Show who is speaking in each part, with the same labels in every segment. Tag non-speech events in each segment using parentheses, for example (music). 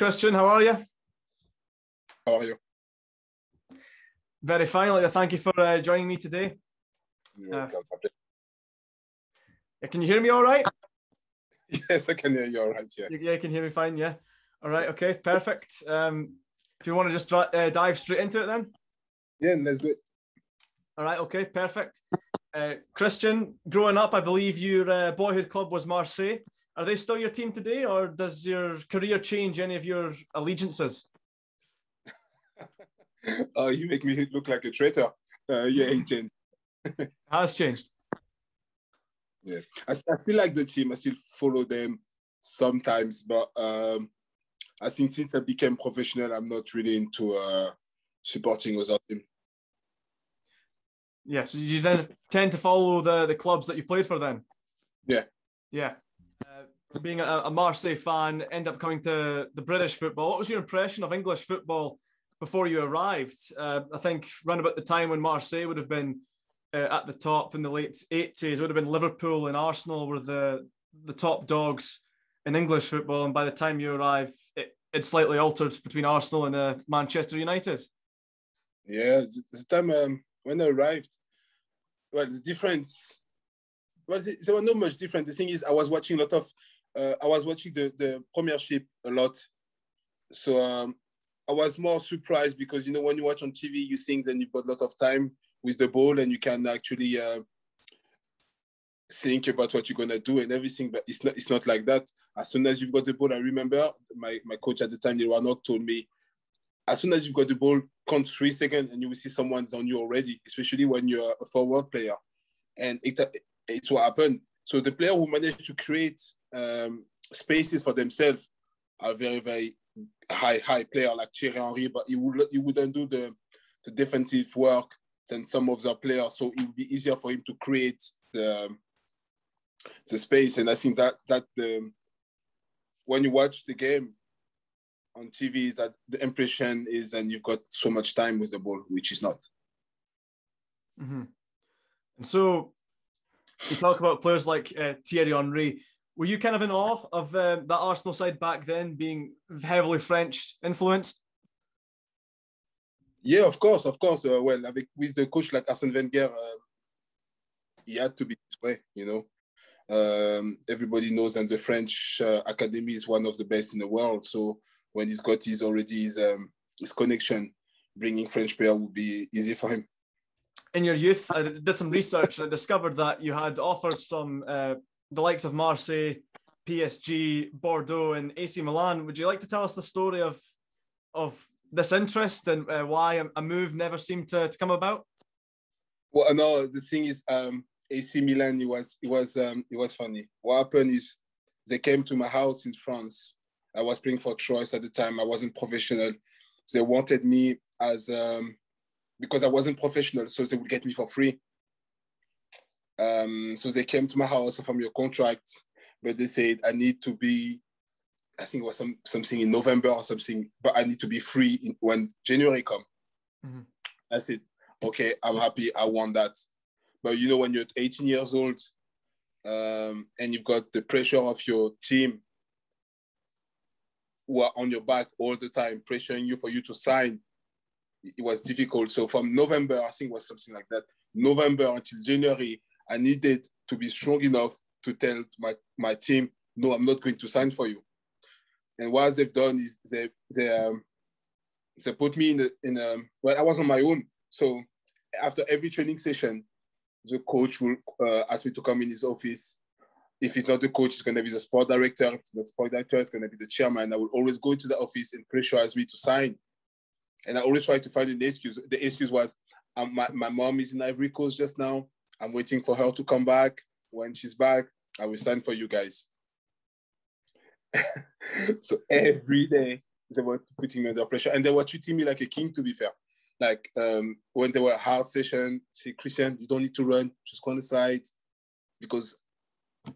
Speaker 1: Christian. How are you?
Speaker 2: How are you?
Speaker 1: Very fine. Like, thank you for uh, joining me today.
Speaker 2: You're
Speaker 1: Uh. Yeah, Can you hear me all right? (laughs)
Speaker 2: Yes, I can hear you all right. Yeah.
Speaker 1: You- Yeah, you can hear me fine. Yeah. All right. Okay. Perfect. Um, if you want to just uh, dive straight into it, then.
Speaker 2: Yeah, let's do it.
Speaker 1: All right. Okay. Perfect. Uh, Christian, growing up, I believe your uh, boyhood club was Marseille. Are they still your team today, or does your career change any of your allegiances? (laughs)
Speaker 2: Oh, you make me look like a traitor. Uh, yeah, agent. (laughs)
Speaker 1: Has changed.
Speaker 2: Yeah. I, I still like the team. I still follow them sometimes, but um, I think since I became professional, I'm not really into uh, supporting other team.
Speaker 1: Yeah. So you then tend to follow the the clubs that you played for, then.
Speaker 2: Yeah.
Speaker 1: Yeah. Being a, a Marseille fan, end up coming to the British football. What was your impression of English football before you arrived? Uh, I think round about the time when Marseille would have been uh, at the top in the late eighties, it would have been Liverpool and Arsenal were the the top dogs in English football, and by the time you arrive, it, slightly altered between Arsenal and uh, Manchester United.
Speaker 2: Yeah, the, time um, when I arrived, well, the difference, well, there was not much different. The thing is, I was watching a lot of, uh, I was watching the, the Premiership a lot. So um, I was more surprised because, you know, when you watch on TV, you think then you've got a lot of time with the ball and you can actually uh, think about what you're going to do and everything, but it's not, it's not like that. As soon as you've got the ball, I remember my, my coach at the time, Warnock, told me, as soon as you've got the ball, count three seconds and you will see someone's on you already, especially when you're a forward player. And it, it's what happened. So the player who managed to create um, spaces for themselves are very, very high, high player like Thierry Henry, but he, would, he wouldn't do the, the defensive work than some of the players. So it would be easier for him to create the, the space. And I think that that the when you watch the game, on TV that the impression is and you've got so much time with the ball, which is not.
Speaker 1: Mm-hmm. And so you talk about players like uh, Thierry Henry. Were you kind of in awe of uh, that Arsenal side back then being heavily French influenced?
Speaker 2: Yeah, of course, of course. Uh, well, avec, with the coach like Arsene Wenger, uh, he had to be this way, you know. Um, everybody knows, and the French uh, academy is one of the best in the world. So when he's got his already his um, his connection, bringing French player would be easy for him.
Speaker 1: In your youth, I did some research and I discovered that you had offers from uh, the likes of Marseille, PSG, Bordeaux, and AC Milan. Would you like to tell us the story of of this interest and uh, why a, move never seemed to, to come about?
Speaker 2: Well, no, the thing is, um, AC Milan, it was it was um, it was funny. What happened is they came to my house in France. I was playing for Troyes at the time. I wasn't professional. They wanted me as um, because I wasn't professional, so they would get me for free. Um, so they came to my house from your contract, but they said I need to be. I think it was some, something in November or something, but I need to be free in, when January come.
Speaker 1: Mhm.
Speaker 2: I said, okay, I'm happy. I want that. But you know, when you're 18 years old um, and you've got the pressure of your team who are on your back all the time, pressuring you for you to sign, it was difficult. So from November, I think it was something like that, November until January, I needed to be strong enough to tell my, my team, no, I'm not going to sign for you. And what they've done is they, they, um, they put me in, a, in a, well, I was on my own. So after every training session, the coach will uh, ask me to come in his office. If it's not the coach, it's going to be the sport director. If the sport director is going to be the chairman. I will always go into the office and pressurize me to sign. And I always try to find an excuse. The excuse was, um, my, my mom is in Ivory Coast just now. I'm waiting for her to come back. When she's back, I will sign for you guys. (laughs) so every day they were putting me under pressure and they were treating me like a king, to be fair. Like um, when they were hard session, say, Christian, you don't need to run, just go on the side. Because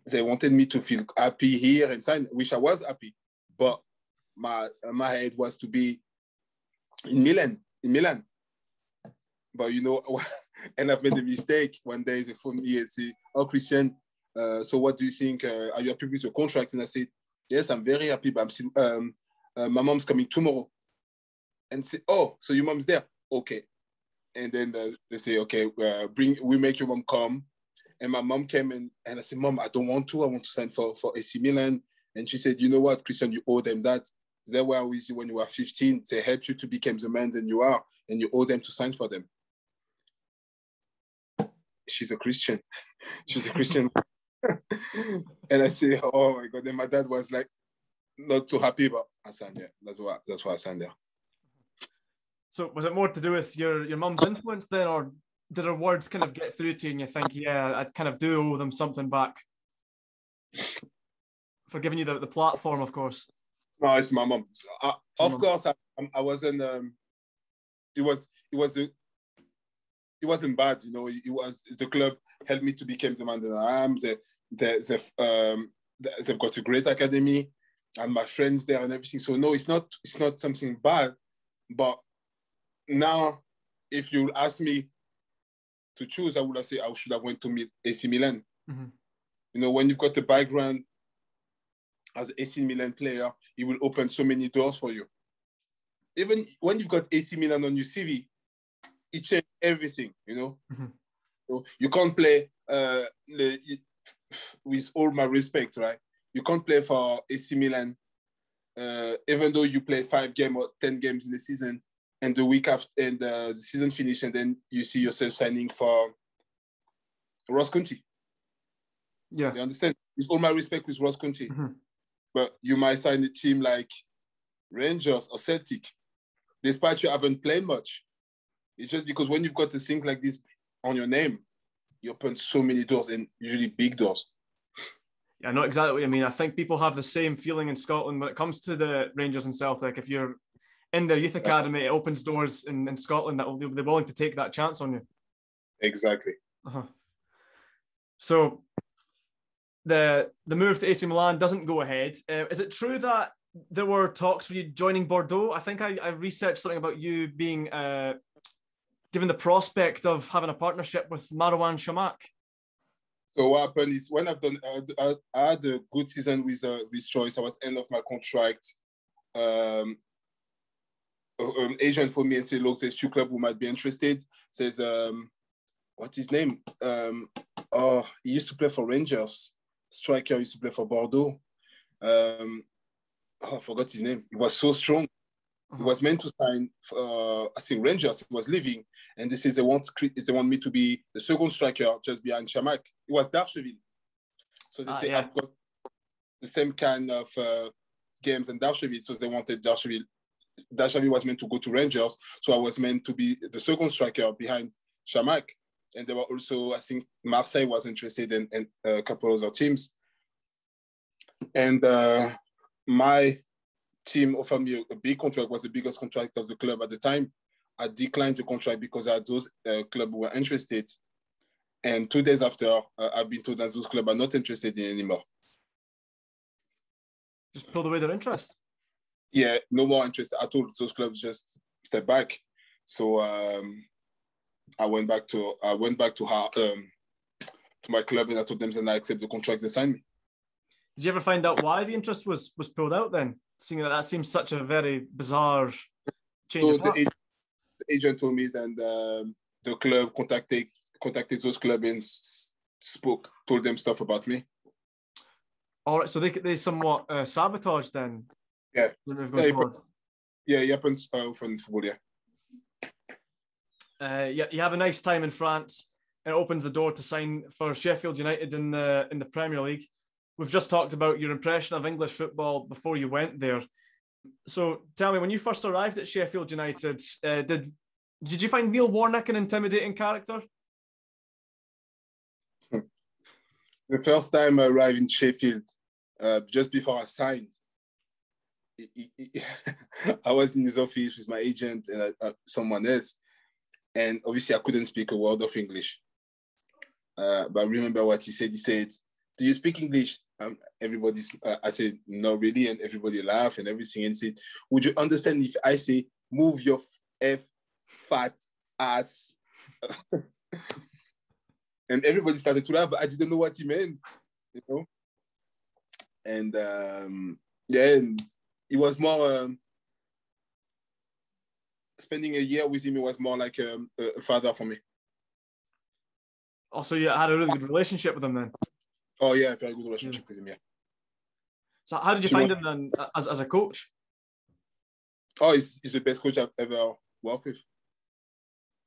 Speaker 2: they wanted me to feel happy here and sign, which I was happy. But my my head was to be in Milan, in Milan. But you know, and I've made a mistake. One day they phoned me and say, "Oh, Christian, uh, so what do you think? Uh, are you happy with your contract?" And I said, "Yes, I'm very happy, but I'm still um, uh, my mom's coming tomorrow. And say, oh, so your mom's there? Okay. And then uh, they say, okay, uh, bring, we make your mom come. And my mom came in and I said, mom, I don't want to. I want to sign for, for AC Milan. And she said, you know what, Christian, you owe them that. They were with you when you were 15. They helped you to become the man that you are, and you owe them to sign for them. She's a Christian. (laughs) She's a Christian. (laughs) and I say, oh my God. And my dad was like, not too happy, about there. That's why that's why I signed there.
Speaker 1: So was it more to do with your your mum's influence then, or did her words kind of get through to you and you think, yeah, I kind of do owe them something back? For giving you the, the platform, of course.
Speaker 2: No, it's my mom. Of mom. course, I, I wasn't. Um, it was it was it wasn't bad, you know. It was the club helped me to become the man that I am. They they they've, um, they've got a great academy and my friends there and everything. So no, it's not it's not something bad, but now if you ask me to choose, I would have say I should have went to meet AC Milan. Mm-hmm. You know, when you've got the background as an AC Milan player, it will open so many doors for you. Even when you've got AC Milan on your CV, it changes everything. You know, mm-hmm. you, you can't play uh, the, with all my respect, right? you can't play for AC Milan, uh, even though you play five games or ten games in the season, and the week after and uh, the season finish, and then you see yourself signing for Ross County.
Speaker 1: Yeah,
Speaker 2: you understand? With all my respect with Ross County, mm-hmm. but you might sign a team like Rangers or Celtic, despite you haven't played much. It's just because when you've got a thing like this on your name, you open so many doors and usually big doors.
Speaker 1: I know exactly I mean. I think people have the same feeling in Scotland when it comes to the Rangers and Celtic. If you're in their youth academy, it opens doors in, in Scotland that they're willing to take that chance on you.
Speaker 2: Exactly.
Speaker 1: Uh-huh. So the the move to AC Milan doesn't go ahead. Uh, is it true that there were talks for you joining Bordeaux? I think I, I researched something about you being uh, given the prospect of having a partnership with Marouane Chamakh.
Speaker 2: So what happened is when I've done, I, I had a good season with uh, with Troyes. I was end of my contract. Um, um, agent for me and say, look, there's two club who might be interested. Says, um, what's his name? Um, oh, he used to play for Rangers. Striker used to play for Bordeaux. Um, oh, I forgot his name. He was so strong. He was meant to sign, uh, I think Rangers. He was leaving, and they said they want they want me to be the second striker just behind Chamakh. It was Darcheville. So they ah, say yeah. I've got the same kind of uh, games and Darcheville, so they wanted Darcheville. Darcheville was meant to go to Rangers, so I was meant to be the second striker behind Chamakh. And there were also, I think, Marseille was interested in, in a couple of other teams. And uh, my team offered me a, big contract, was the biggest contract of the club at the time. I declined the contract because I those uh, clubs were interested. And two days after, uh, I've been told that those clubs are not interested in anymore.
Speaker 1: Just pulled away their interest.
Speaker 2: Yeah, no more interest. I told those clubs just step back. So um, I went back to I went back to her um, to my club and I told them that I accept the contract they signed me.
Speaker 1: Did you ever find out why the interest was was pulled out then? seeing that that seems such a very bizarre change so of
Speaker 2: the, agent, told me and um, the club contacted contacted those clubs and spoke told them stuff about me.
Speaker 1: All right so they they somewhat uh, sabotage then?
Speaker 2: Yeah. Yeah, yeah it happens uh, from football yeah.
Speaker 1: Uh, yeah, you have a nice time in France. It opens the door to sign for Sheffield United in the in the Premier League. We've just talked about your impression of English football before you went there. So tell me, when you first arrived at Sheffield United, uh, did did you find Neil Warnock an intimidating character? (laughs)
Speaker 2: The first time I arrived in Sheffield, uh, just before I signed, (laughs) I was in his office with my agent and uh, uh, someone else, and obviously I couldn't speak a word of English. Uh, but I remember what he said. He said, "Do you speak English?" Um, everybody's uh, I said no really and everybody laugh and everything and said would you understand if I say move your f fat ass (laughs) and everybody started to laugh but I didn't know what he meant you know and um, yeah and it was more um, spending a year with him. It was more like um, a, a father for me.
Speaker 1: Also, you had a really good relationship with him then.
Speaker 2: Oh yeah, very good relationship yeah. with him. Yeah.
Speaker 1: So how did you find him then as, as a coach?
Speaker 2: Oh, he's, he's the best coach I've ever worked with.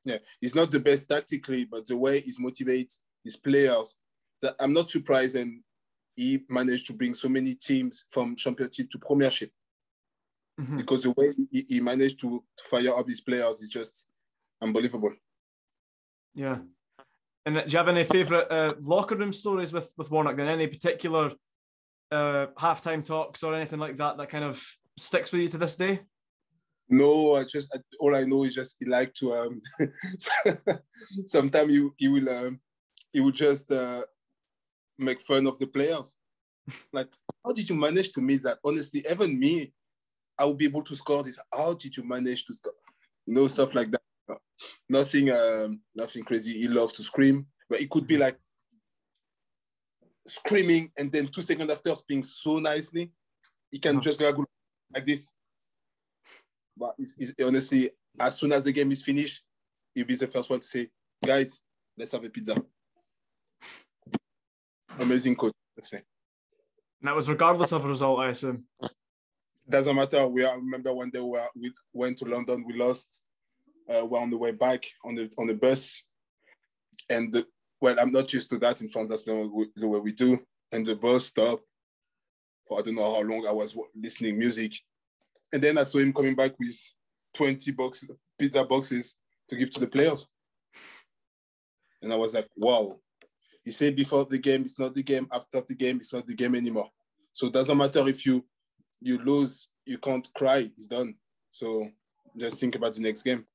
Speaker 2: Yeah, he's not the best tactically, but the way he's motivates his players, that I'm not surprised, and he managed to bring so many teams from championship to premiership. Mm-hmm. Because the way he, he managed to, to fire up his players is just unbelievable.
Speaker 1: Yeah. And do you have any favorite uh, locker room stories with with Warnock? Then any particular uh, halftime talks or anything like that that kind of sticks with you to this day?
Speaker 2: No, I just all I know is just he like to um (laughs) sometimes he, he will um he will just uh, make fun of the players. Like, how did you manage to miss that? Honestly, even me, I would be able to score this. How did you manage to score? You know, stuff like that. Nothing um nothing crazy. He loves to scream, but it could be like screaming and then two seconds after speaking so nicely, he can oh. just like, like this. But it's, it's, honestly, as soon as the game is finished, he'll be the first one to say, guys, let's have a pizza. Amazing coach, let's say.
Speaker 1: And that was regardless of the result, I assume.
Speaker 2: Doesn't matter. We are, remember one day we, we went to London, we lost. Uh, we're on the way back on the on the bus, and the, well, I'm not used to that in France. That's the way we do. And the bus stopped for I don't know how long I was listening music. And then I saw him coming back with 20 boxes, pizza boxes to give to the players. And I was like, wow. He said before the game, it's not the game. After the game, it's not the game anymore. So it doesn't matter if you you lose, you can't cry. It's done. So just think about the next game.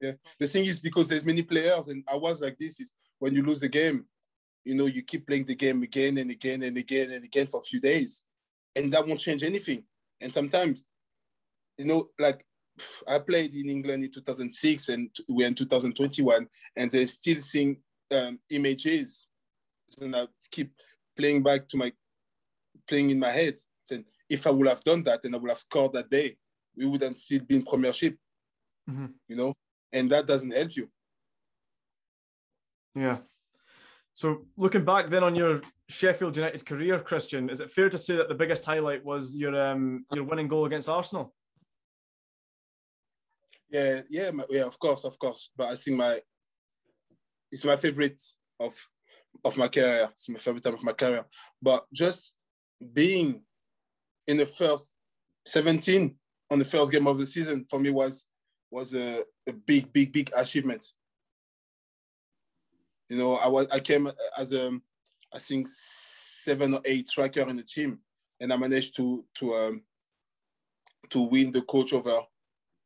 Speaker 2: Yeah. The thing is because there's many players, and I was like this is when you lose the game, you know, you keep playing the game again and again and again and again for a few days, and that won't change anything. And sometimes, you know, like I played in England in 2006 and we're in 2021, and they're still seeing um, images, and I keep playing back to my playing in my head. Saying, if I would have done that and I would have scored that day, we wouldn't still be in Premiership. Mm-hmm. You know, and that doesn't help you.
Speaker 1: Yeah. So looking back then on your Sheffield United career, Christian, is it fair to say that the biggest highlight was your um, your winning goal against Arsenal?
Speaker 2: Yeah, yeah, yeah. Of course, of course. But I think my it's my favorite of of my career. It's my favorite time of my career. But just being in the first 17 on the first game of the season for me was was a, a big, big, big achievement. You know, I was I came as a I think seven or eight striker in the team, and I managed to to um, to win the coach over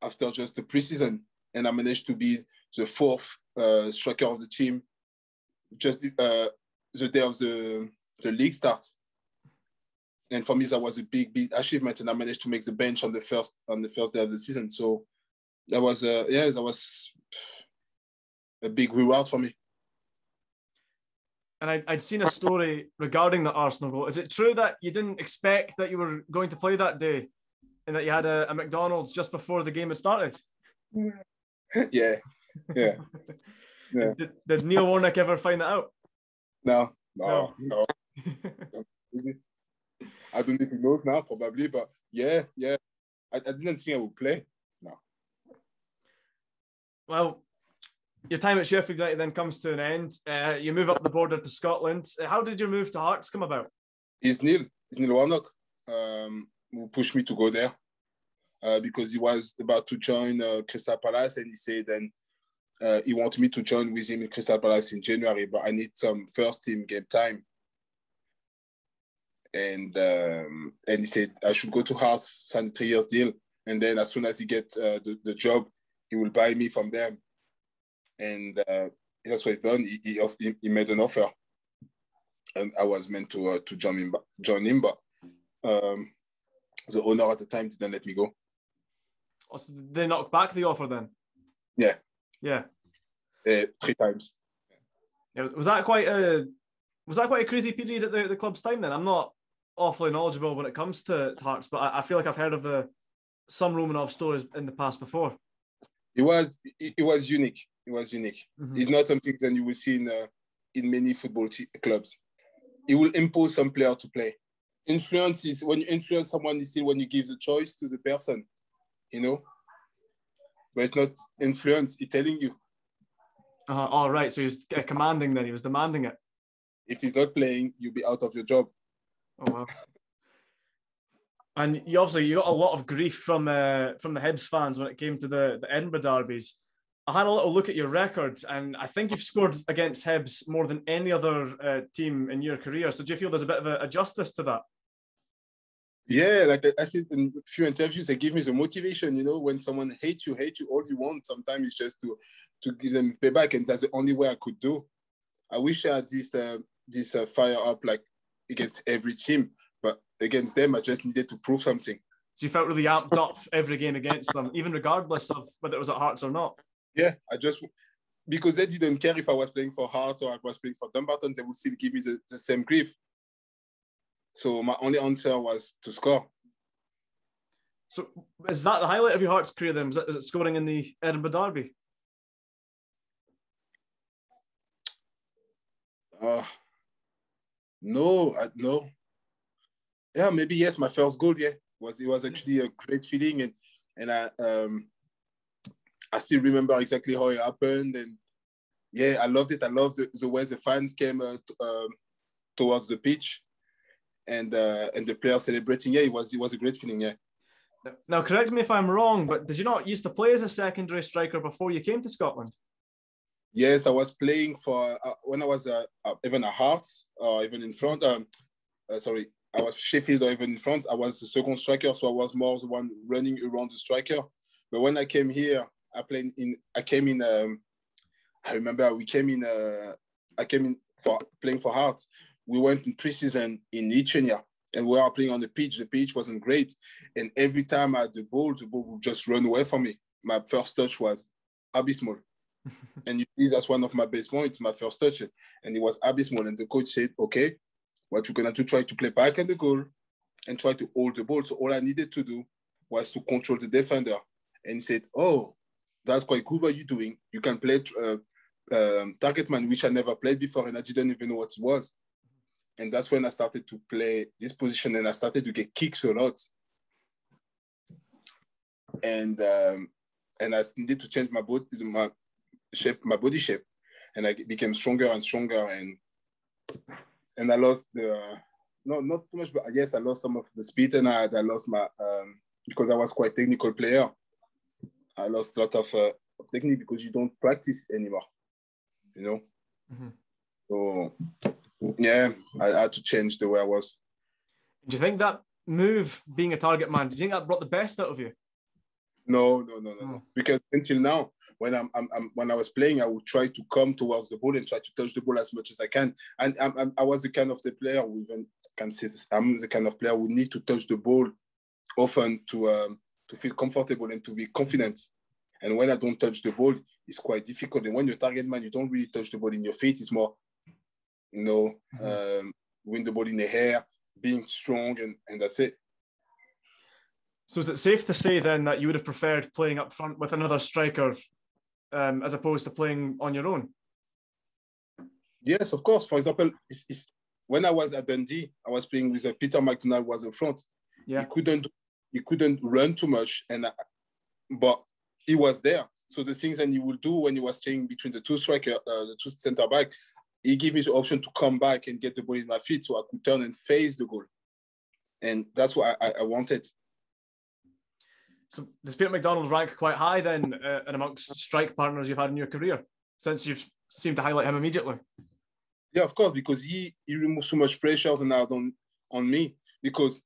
Speaker 2: after just the preseason, and I managed to be the fourth uh, striker of the team just uh, the day of the the league start. And for me, that was a big, big achievement, and I managed to make the bench on the first on the first day of the season. So that was a yeah, that was a big reward for me.
Speaker 1: And I'd, I'd seen a story regarding the Arsenal goal. Is it true that you didn't expect that you were going to play that day, and that you had a, a McDonald's just before the game had started? (laughs)
Speaker 2: Yeah, yeah, (laughs)
Speaker 1: yeah. Did, did Neil Warnock ever find that out?
Speaker 2: No, no, no. no. (laughs) I don't know he knows now, probably, but yeah, yeah. I, I didn't think I would play.
Speaker 1: Well, your time at Sheffield United then comes to an end. Uh, you move up the border to Scotland. Uh, how did your move to Hearts come about?
Speaker 2: It's Neil. It's Neil Warnock um, who pushed me to go there uh, because he was about to join uh, Crystal Palace and he said then uh, he wanted me to join with him in Crystal Palace in January, but I need some first team game time. And um, and he said I should go to Hearts, sign a three years deal, and then as soon as he get uh, the, the job, he will buy me from them. And uh, that's what he's done. He, he, he, made an offer, and I was meant to uh, to join him, join him, but um, the owner at the time didn't let me go.
Speaker 1: Oh, so they knocked back the offer then?
Speaker 2: Yeah.
Speaker 1: Yeah.
Speaker 2: Uh, three times.
Speaker 1: Yeah, was that quite a was that quite a crazy period at the, the club's time then? I'm not awfully knowledgeable when it comes to Hearts, but I, I feel like I've heard of the some Romanov stories in the past before.
Speaker 2: It was it, it was unique. It was unique. Mm-hmm. It's not something that you will see in uh, in many football t- clubs. It will impose some player to play. Influence is when you influence someone is still when you give the choice to the person, you know. But it's not influence. It's telling you.
Speaker 1: Uh, all right. So he was uh, commanding. Then he was demanding it.
Speaker 2: If he's not playing, you'll be out of your job.
Speaker 1: Oh wow. And you obviously you got a lot of grief from uh, from the Hibs fans when it came to the, the Edinburgh derbies. I had a little look at your record, and I think you've scored against Hibs more than any other uh, team in your career. So do you feel there's a bit of a, a justice to that?
Speaker 2: Yeah, like I said in a few interviews, they give me the motivation. You know, when someone hates you, hate you all you want. Sometimes it's just to to give them payback, and that's the only way I could do. I wish I had this uh, this uh, fire up like against every team, but against them, I just needed to prove something.
Speaker 1: So you felt really amped up every game against them, even regardless of whether it was at Hearts or not.
Speaker 2: Yeah, I just because they didn't care if I was playing for Hearts or I was playing for Dumbarton, they would still give me the, the same grief. So my only answer was to score.
Speaker 1: So is that the highlight of your Hearts career then? Is it, is it scoring in the Edinburgh Derby?
Speaker 2: Uh, no, I, no. Yeah, maybe yes. My first goal, yeah, was it was actually a great feeling, and and I um I still remember exactly how it happened, and yeah, I loved it. I loved the, the way the fans came uh, t- um, towards the pitch, and uh, and the players celebrating. Yeah, it was it was a great feeling. Yeah.
Speaker 1: Now, correct me if I'm wrong, but did you not used to play as a secondary striker before you came to Scotland?
Speaker 2: Yes, I was playing for uh, when I was uh, uh, even a Hearts or even in front. Um, uh, sorry, I was Sheffield or even in front. I was the second striker, so I was more the one running around the striker. But when I came here, I played in. I came in. Um, I remember we came in. Uh, I came in for playing for Hearts. We went in preseason in Lithuania, and we were playing on the pitch. The pitch wasn't great, and every time I had the ball, the ball would just run away from me. My first touch was abysmal, (laughs) and you see that's one of my best points. My first touch, and it was abysmal. And the coach said, "Okay, what we're gonna do? Try to play back at the goal, and try to hold the ball." So all I needed to do was to control the defender. And said, "Oh, that's quite good what you're doing. You can play uh, um, target man, which I never played before, and I didn't even know what it was. And that's when I started to play this position, and I started to get kicks a lot. And um, and I needed to change my body, my shape, my body shape, and I became stronger and stronger, and and I lost the not not too much, but I guess I lost some of the speed, and I, I lost my um, because I was quite technical player. I lost a lot of uh, technique because you don't practice anymore, you know. Mm-hmm. So yeah, I, I had to change the way I was.
Speaker 1: Do you think that move, being a target man, do you think that brought the best out of you?
Speaker 2: No, no, no, no, no. Because until now, when I'm, I'm, I'm, when I was playing, I would try to come towards the ball and try to touch the ball as much as I can. And I'm, I'm, i was the kind of the player who even can say this. I'm the kind of player who need to touch the ball often to um, to feel comfortable and to be confident. And when I don't touch the ball, it's quite difficult. And when you're target man, you don't really touch the ball in your feet. It's more, you know, mm-hmm. um, win the ball in the air, being strong, and, and that's it.
Speaker 1: So is it safe to say then that you would have preferred playing up front with another striker um, as opposed to playing on your own?
Speaker 2: Yes, of course. For example, it's, it's, when I was at Dundee, I was playing with uh, Peter McDonald was in front. Yeah. He couldn't he couldn't run too much, and I, but he was there. So the things that he would do when he was staying between the two striker, uh, the two center back, he gave me the option to come back and get the ball in my feet so I could turn and face the goal. And that's what I, I wanted.
Speaker 1: So does Peter McDonald rank quite high then uh, and amongst strike partners you've had in your career since you've seemed to highlight him immediately?
Speaker 2: Yeah, of course, because he, he removes so much pressure and on, on me because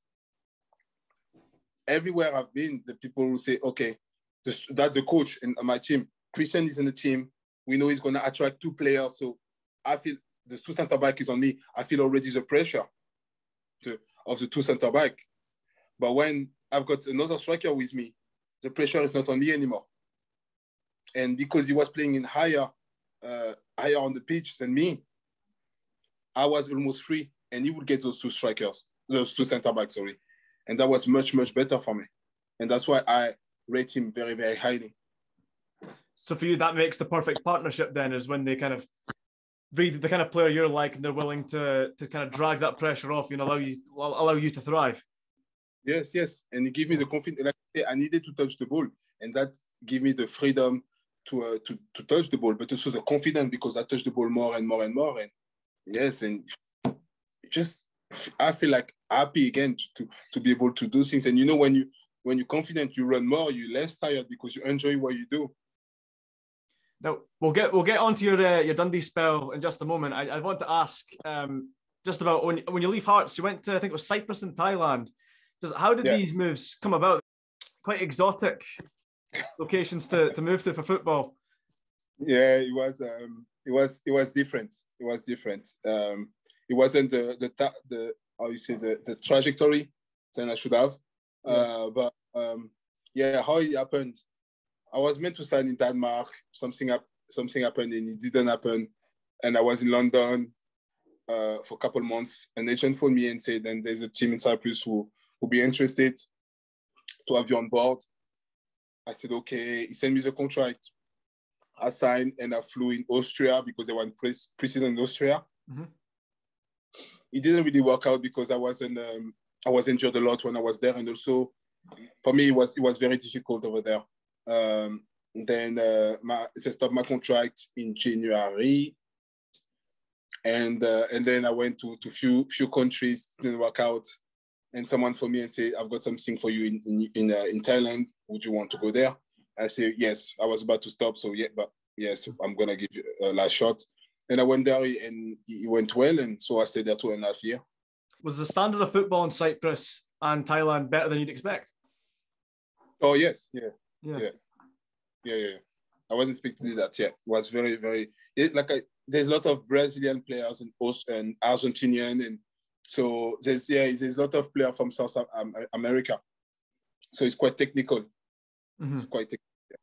Speaker 2: everywhere I've been, the people will say, okay, this, the coach in my team. Christian is in the team. We know he's going to attract two players. So I feel the two center back is on me. I feel already the pressure to, of the two center back. But when I've got another striker with me, the pressure is not on me anymore. And because he was playing in higher, uh, higher on the pitch than me, I was almost free, and he would get those two strikers. those two center backs, sorry, and that was much much better for me, and that's why I rate him very very highly.
Speaker 1: So for you, that makes the perfect partnership. Then is when they kind of read the kind of player you're like, and they're willing to to kind of drag that pressure off and allow you allow you to thrive.
Speaker 2: Yes, yes, and he gave me the confidence. Like I needed to touch the ball, and that gave me the freedom to uh, to to touch the ball, but also the confidence because I touch the ball more and more and more. And yes, and just I feel like happy again to, to to be able to do things. And you know when you when you're confident, you run more, you're less tired because you enjoy what you do.
Speaker 1: Now we'll get we'll get onto your uh, your Dundee spell in just a moment. I, I want to ask um, just about when when you leave Hearts, you went to I think it was Cyprus and Thailand. Just how did yeah. these moves come about? Quite exotic locations to, to move to for football.
Speaker 2: Yeah, it was um, it was it was different. It was different. Um, it wasn't the the the how you say the, the trajectory that I should have. Yeah. Uh, but um, yeah, how it happened I was meant to sign in Denmark. Something up, something happened, and it didn't happen. And I was in London uh, for a couple months. And an agent phoned me and said, "And there's a team in Cyprus who will be interested to have you on board." I said, "Okay." He sent me the contract. I signed and I flew in Austria because they were in president in Austria. Mm-hmm. It didn't really work out because I wasn't. Um, I was injured a lot when I was there, and also for me, it was it was very difficult over there. Um, then uh, my, they stopped my contract in January, and uh, and then I went to to few few countries, didn't work out, and someone for me and say, I've got something for you in in in, uh, in Thailand. Would you want to go there? I say yes. I was about to stop, so yeah, but yes, I'm gonna give you a last shot. And I went there, and it went well, and so I stayed there two and a half year.
Speaker 1: Was the standard of football in Cyprus and Thailand better than you'd expect?
Speaker 2: Oh yes, yeah, yeah. Yeah. Yeah, yeah. I wasn't expecting that yet. It was very, very it, like I, there's a lot of Brazilian players and and Argentinian and so there's yeah there's a lot of players from South America. So it's quite technical. Mm-hmm. It's quite technical. Yeah.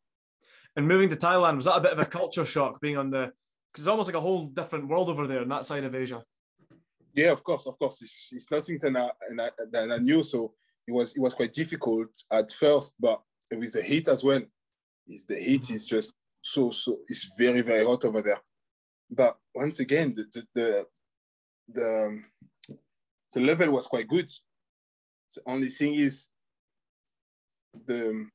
Speaker 1: And moving to Thailand was that a bit of a culture shock being on the because it's almost like a whole different world over there in that side of Asia.
Speaker 2: Yeah, of course, of course. It's, it's nothing that I, that I knew, so it was it was quite difficult at first, but with the heat as well. Is the heat is just so so it's very very hot over there. But once again, the the the, the, um, the level was quite good. The only thing is the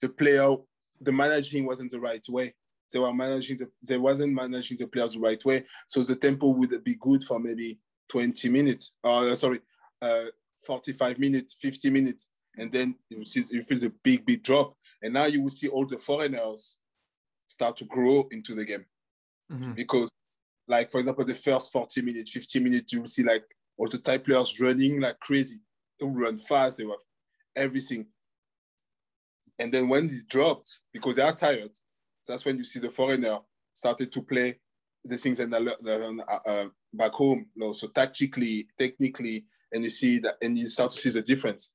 Speaker 2: the player the managing wasn't the right way. They were managing the they wasn't managing the players the right way. So the tempo would be good for maybe 20 minutes. Uh, sorry, uh, 45 minutes, 50 minutes and then you see you feel the big big drop and now you will see all the foreigners start to grow into the game mm-hmm. because like for example the first 40 minutes 50 minutes you will see like all the type players running like crazy. They will run fast they were everything. And then when this dropped because they are tired that's when you see the foreigner started to play the things that they uh, uh, back home you know, so tactically technically and you see that and you start to see the difference.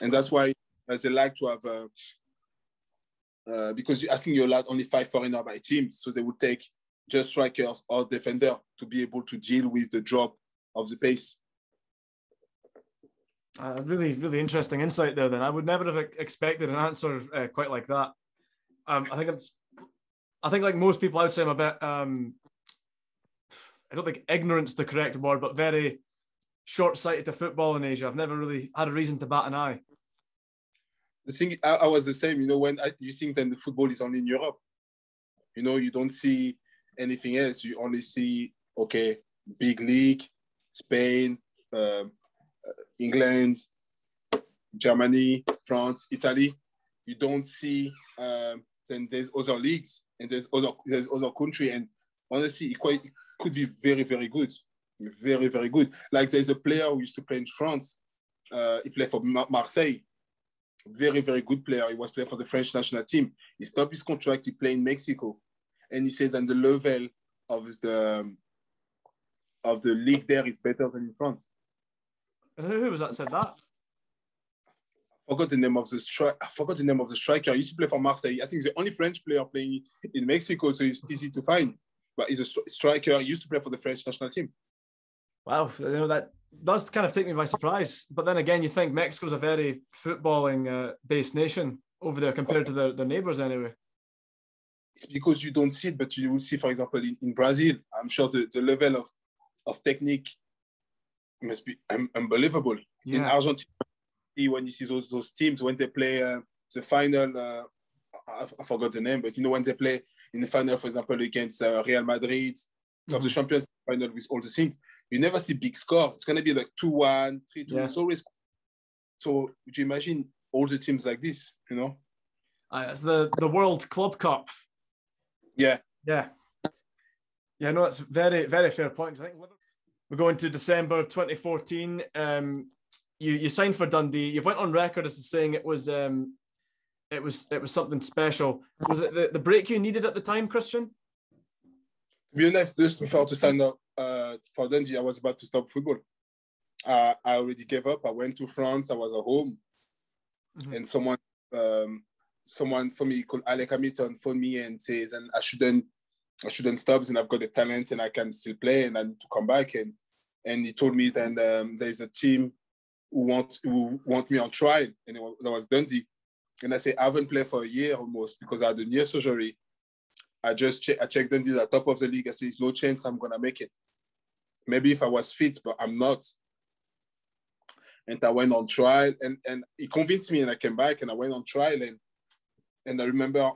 Speaker 2: And that's why uh, they like to have uh, uh, because I think you're allowed only five foreigner by team, so they would take just strikers or defender to be able to deal with the drop of the pace.
Speaker 1: Uh, really, really interesting insight there. Then I would never have expected an answer uh, quite like that. Um, I think I'm, I think like most people, I would say I'm a bit. Um, I don't think ignorance the correct word, but very short-sighted to football in Asia. I've never really had a reason to bat an eye.
Speaker 2: The thing, I, I was the same. You know, when I, you think that the football is only in Europe, you know, you don't see anything else. You only see okay, big league, Spain, uh, England, Germany, France, Italy. You don't see. Um, then there's other leagues and there's other there's other country and honestly, it quite it could be very very good very, very good. Like there's a player who used to play in France. Uh, he played for Marseille. Very, very good player. He was playing for the French national team. He stopped his contract. He played in Mexico, and he says and the level of the um, of the league there is better than in France.
Speaker 1: who was that said that?
Speaker 2: I forgot the name of the stri- I forgot the name of the striker. He used to play for Marseille. I think he's the only French player playing in Mexico, so it's easy to find. But he's a striker. He used to play for the French national team.
Speaker 1: Wow, you know that does kind of take me by surprise. But then again, you think Mexico's a very footballing uh, based nation over there compared to their, their neighbors anyway.
Speaker 2: It's because you don't see it, but you will see, for example, in, in Brazil, I'm sure the, the level of, of technique must be un- unbelievable. Yeah. In Argentina, when you see those those teams when they play uh, the final, uh, I, I, forgot the name, but you know when they play in the final, for example, against uh, Real Madrid, mm-hmm. of the Champions final with all the things, you never see big score. It's gonna be like two one, three two. Yeah. It's always so. Would you imagine all the teams like this? You know,
Speaker 1: uh, it's the the World Club Cup.
Speaker 2: Yeah,
Speaker 1: yeah, yeah. No, it's very very fair point. I think we're going to December 2014. Um, you you signed for Dundee. You went on record as saying it was um, it was it was something special. Was it the, the break you needed at the time, Christian?
Speaker 2: To be honest, just before to sign up uh, for Dundee, I was about to stop football. Uh, I already gave up. I went to France. I was at home, mm-hmm. and someone um, someone for me called Alec Hamilton phoned me and says, and I shouldn't I shouldn't stop, and I've got the talent, and I can still play, and I need to come back. And and he told me that um, there's a team who want who want me on trial, and was, that was Dundee. And I say I haven't played for a year almost because I had a knee surgery. I just check, I checked Dundee at the top of the league. I say, "There's no chance I'm gonna make it." Maybe if I was fit, but I'm not. And I went on trial, and and he convinced me, and I came back, and I went on trial, and and I remember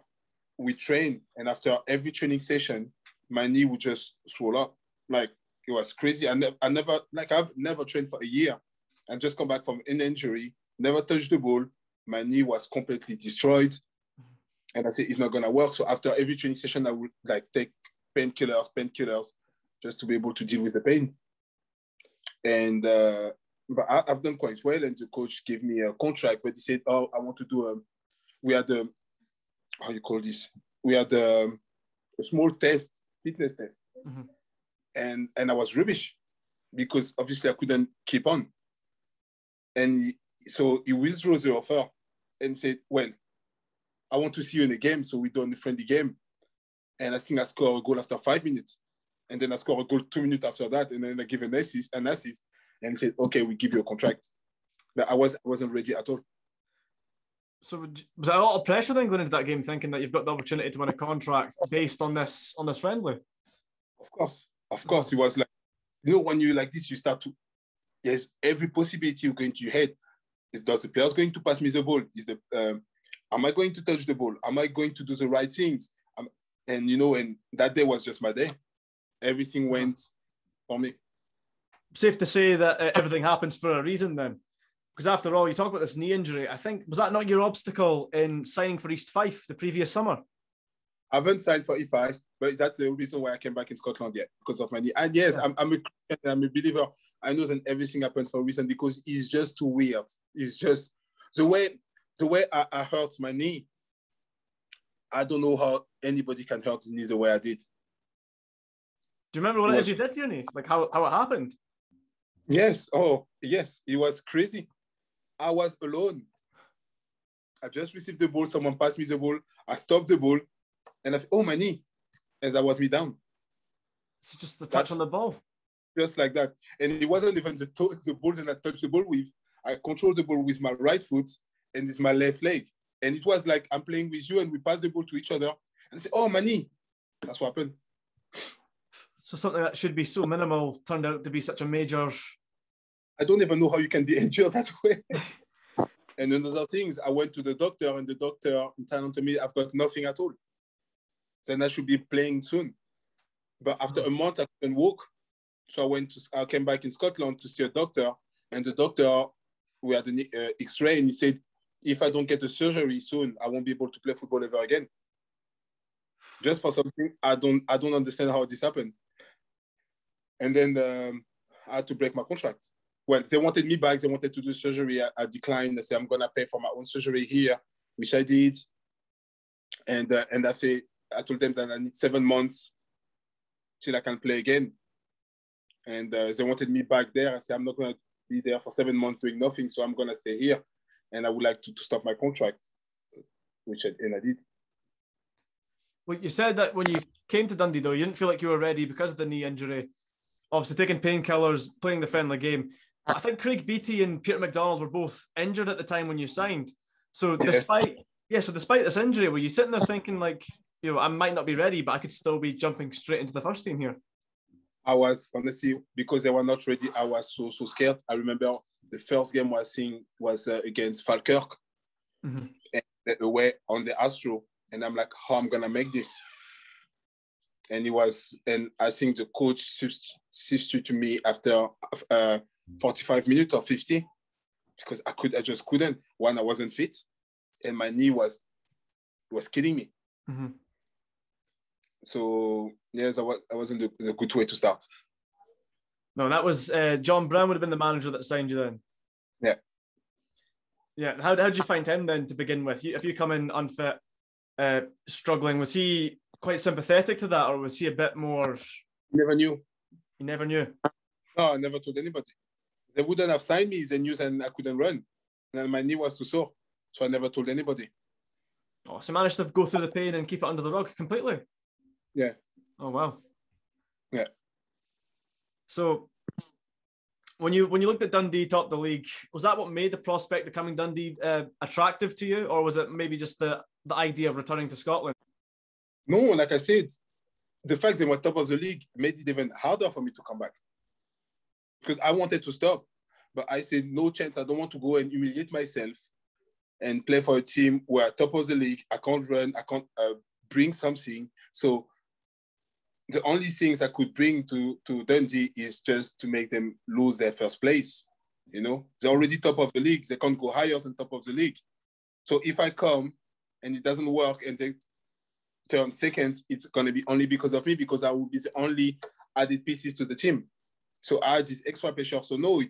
Speaker 2: we trained, and after every training session, my knee would just swell up, like it was crazy. I, ne- I never, like I've never trained for a year, and just come back from an injury, never touched the ball. My knee was completely destroyed. And I said, it's not gonna work. So after every training session, I would like take painkillers, painkillers, just to be able to deal with the pain. And uh, but I, have done quite well. And the coach gave me a contract, but he said, "Oh, I want to do a. We had a how you call this? We had a, a small test, fitness test, mm-hmm. and and I was rubbish because obviously I couldn't keep on. And he, so he withdrew the offer and said, Well, I want to see you in a game. So we done a friendly game. And I think I scored a goal after five minutes. And then I scored a goal two minutes after that. And then I give an assist, an assist and he said, Okay, we give you a contract. But I, was, I wasn't ready at all.
Speaker 1: So was that a lot of pressure then going into that game, thinking that you've got the opportunity to win a contract based on this on this friendly?
Speaker 2: Of course, of course, it was like you know when you like this, you start to there's every possibility you going to your head. Is does the players going to pass me the ball? Is the um, am I going to touch the ball? Am I going to do the right things? Um, and you know, and that day was just my day. Everything went for me.
Speaker 1: Safe to say that uh, everything happens for a reason then. Because after all, you talk about this knee injury. I think was that not your obstacle in signing for East Fife the previous summer?
Speaker 2: I haven't signed for East Fife, but that's the reason why I came back in Scotland yet because of my knee. And yes, yeah. I'm, I'm a Christian, I'm a believer. I know that everything happens for a reason because it's just too weird. It's just the way the way I, I hurt my knee. I don't know how anybody can hurt the knee the way I did.
Speaker 1: Do you remember what it, it was, is you did to your knee? Like how, how it happened?
Speaker 2: Yes. Oh, yes. It was crazy. I was alone. I just received the ball. Someone passed me the ball. I stopped the ball and I oh my knee, and that was me down.
Speaker 1: It's just the touch that, on the ball.
Speaker 2: Just like that, and it wasn't even the to- the ball that I touched the ball with. I controlled the ball with my right foot and it's my left leg, and it was like I'm playing with you, and we pass the ball to each other, and I say, "Oh my knee," that's what happened.
Speaker 1: So something that should be so minimal turned out to be such a major.
Speaker 2: I don't even know how you can be (laughs) injured that way. and another things, I went to the doctor, and the doctor told me, "I've got nothing at all." then I should be playing soon. But after a month, I couldn't walk. So I went to, I came back in Scotland to see a doctor, and the doctor, we had an uh, X-ray, and he said, if I don't get the surgery soon, I won't be able to play football ever again. Just for something I don't, I don't understand how this happened. And then um, I had to break my contract. Well, they wanted me back. They wanted to do surgery. I, I declined. I said I'm gonna pay for my own surgery here, which I did. And uh, and I said I told them that I need seven months till I can play again. And uh, they wanted me back there. I said, I'm not going to be there for seven months doing nothing, so I'm going to stay here. And I would like to, to stop my contract, which I, and I did.
Speaker 1: Well, you said that when you came to Dundee, though, you didn't feel like you were ready because of the knee injury obviously taking painkillers, playing the friendly game. I think Craig Beattie and Peter McDonald were both injured at the time when you signed. So
Speaker 2: Yes.
Speaker 1: despite yeah, so despite this injury, were you sitting there thinking like, you know, I might not be ready, but I could still be jumping straight into the first team here?
Speaker 2: I was honestly because they were not ready. I was so so scared. I remember the first game was seeing was uh, against Falkirk
Speaker 1: Mhm.
Speaker 2: and away on the Astro, and I'm like, how I'm gonna make this? And it was, and I think the coach substituted to me after uh, 45 minutes or 50 because I could, I just couldn't. when I wasn't fit, and my knee was was killing me.
Speaker 1: Mhm.
Speaker 2: So yes, I was, I wasn't the, the good way to start.
Speaker 1: No, that was uh, John Brown would have been the manager that signed you then.
Speaker 2: Yeah.
Speaker 1: Yeah. How how did you find him then to begin with? You, if you come in unfit, uh, struggling, was he quite sympathetic to that, or was he a bit more?
Speaker 2: Never knew.
Speaker 1: You never knew.
Speaker 2: No, I never told anybody. They wouldn't have signed me they knew that I couldn't run. And my knee was too sore. So I never told anybody.
Speaker 1: Oh, so managed to go through the pain and keep it under the rug completely.
Speaker 2: Yeah.
Speaker 1: Oh wow.
Speaker 2: Yeah.
Speaker 1: So when you when you looked at Dundee top the league, was that what made the prospect of coming Dundee uh, attractive to you, or was it maybe just the the idea of returning to Scotland?
Speaker 2: No, like I said, the fact they were top of the league made it even harder for me to come back. Because I wanted to stop. But I said, no chance. I don't want to go and humiliate myself and play for a team where top of the league, I can't run, I can't uh, bring something. So the only things I could bring to, to Dundee is just to make them lose their first place. You know, they're already top of the league. They can't go higher than top of the league. So if I come and it doesn't work and they turn second, it's going to be only because of me because I will be the only added pieces to the team. So I had this extra pressure. So no,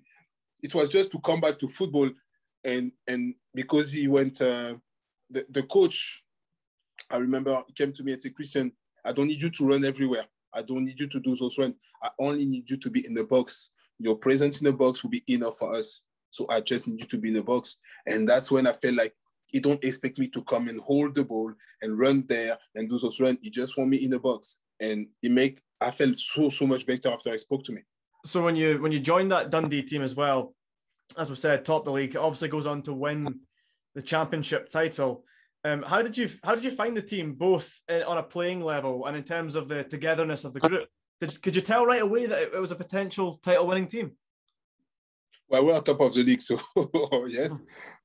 Speaker 2: it, was just to come back to football, and and because he went, uh, the the coach, I remember he came to me and said, Christian, I don't need you to run everywhere. I don't need you to do those run. I only need you to be in the box. Your presence in the box will be enough for us. So I just need you to be in the box, and that's when I felt like he don't expect me to come and hold the ball and run there and do those run. He just want me in the box, and he make I felt so so much better after I spoke to me.
Speaker 1: So when you when you joined that Dundee team as well, as we said, top the league, obviously goes on to win the championship title. Um, how did you how did you find the team both in, on a playing level and in terms of the togetherness of the group? Did, could you tell right away that it, it was a potential title winning team?
Speaker 2: Well, we're top of the league, so (laughs) yes.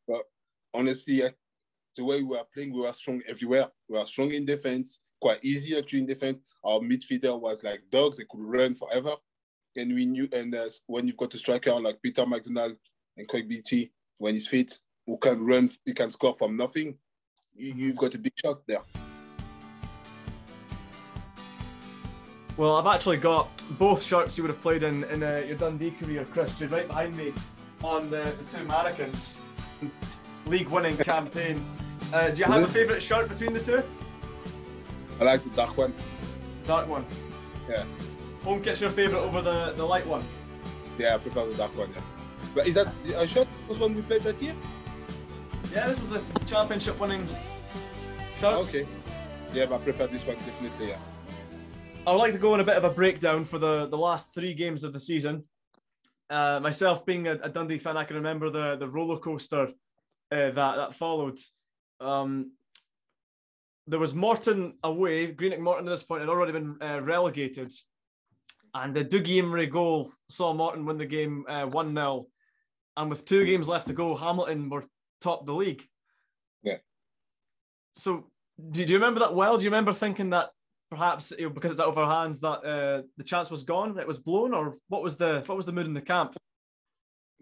Speaker 2: But honestly, the way we were playing, we were strong everywhere. We were strong in defense, quite easy actually in defense. Our midfielder was like dogs; they could run forever. And we knew, and uh, when you've got a striker like Peter McDonald and Craig Beattie, when he's fit, who can run, he can score from nothing. You, you've got a big shot there.
Speaker 1: Well, I've actually got both shirts you would have played in in uh, your Dundee career, Christian, right behind me on the, the two Americans (laughs) league winning campaign. Uh, do you have a favourite shirt between the two?
Speaker 2: I like the dark one.
Speaker 1: Dark one.
Speaker 2: Yeah.
Speaker 1: Home kit's your favourite over the, the light one.
Speaker 2: Yeah, I prefer the dark one. Yeah. But is that a shot was one we played that year?
Speaker 1: Yeah, this was the championship winning shirt.
Speaker 2: Okay. Yeah, but I prefer this one definitely. Yeah.
Speaker 1: I would like to go on a bit of a breakdown for the, the last three games of the season. Uh, myself being a, a Dundee fan, I can remember the, the roller coaster uh, that, that followed. Um, there was Morton away. Greenock Morton at this point had already been uh, relegated. And the Dougie Imrie goal saw Morton win the game uh, 1 0. And with two games left to go, Hamilton were top the league.
Speaker 2: Yeah.
Speaker 1: So, do, do you remember that well? Do you remember thinking that perhaps you know, because it's out of our hands that uh, the chance was gone, it was blown, or what was the what was the mood in the camp?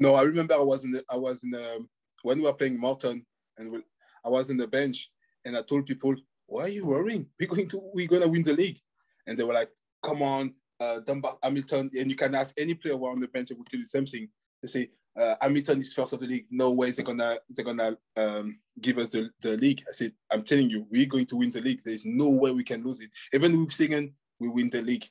Speaker 2: No, I remember I was in the, I was in the, when we were playing Morton and we, I was in the bench and I told people, why are you worrying? We're going to we're gonna win the league. And they were like, come on, uh Dunbar Hamilton, and you can ask any player who are on the bench, they will tell you the same thing. They say, uh, Hamilton is first of the league. No way they're gonna they're gonna um, give us the, the league. I said, I'm telling you, we're going to win the league. There's no way we can lose it. Even with second, we win the league.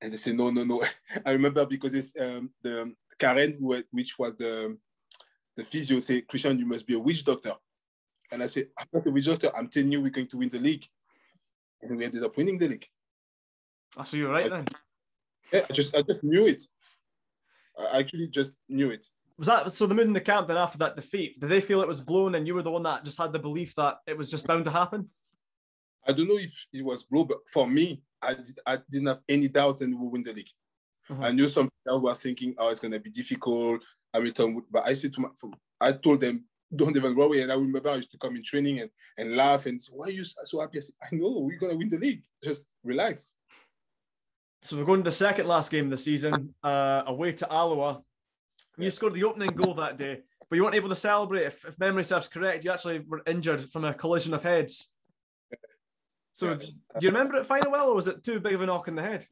Speaker 2: And they say, no, no, no. (laughs) I remember because it's um, the Karen, who, which was the the physio, say, Christian, you must be a witch doctor. And I said, I'm not a witch doctor. I'm telling you, we're going to win the league. And we ended up winning the league.
Speaker 1: Ah, so you're right then.
Speaker 2: Yeah, I just I just knew it. I actually just knew it.
Speaker 1: Was that so? The mood in the camp then after that defeat, did they feel it was blown, and you were the one that just had the belief that it was just bound to happen?
Speaker 2: I don't know if it was blown, but for me, I did, I didn't have any doubt and we will win the league. Mm-hmm. I knew some people were thinking, "Oh, it's going to be difficult." I Hamilton, but I said to my, I told them, "Don't even worry." And I remember I used to come in training and, and laugh and say, "Why are you so happy?" I said, "I know we're going to win the league. Just relax."
Speaker 1: So we're going to the second last game of the season, (laughs) uh, away to Alloa. You scored the opening goal that day, but you weren't able to celebrate. If, if memory serves correct, you actually were injured from a collision of heads. So, yeah. do you remember it final well, or was it too big of a knock in the head?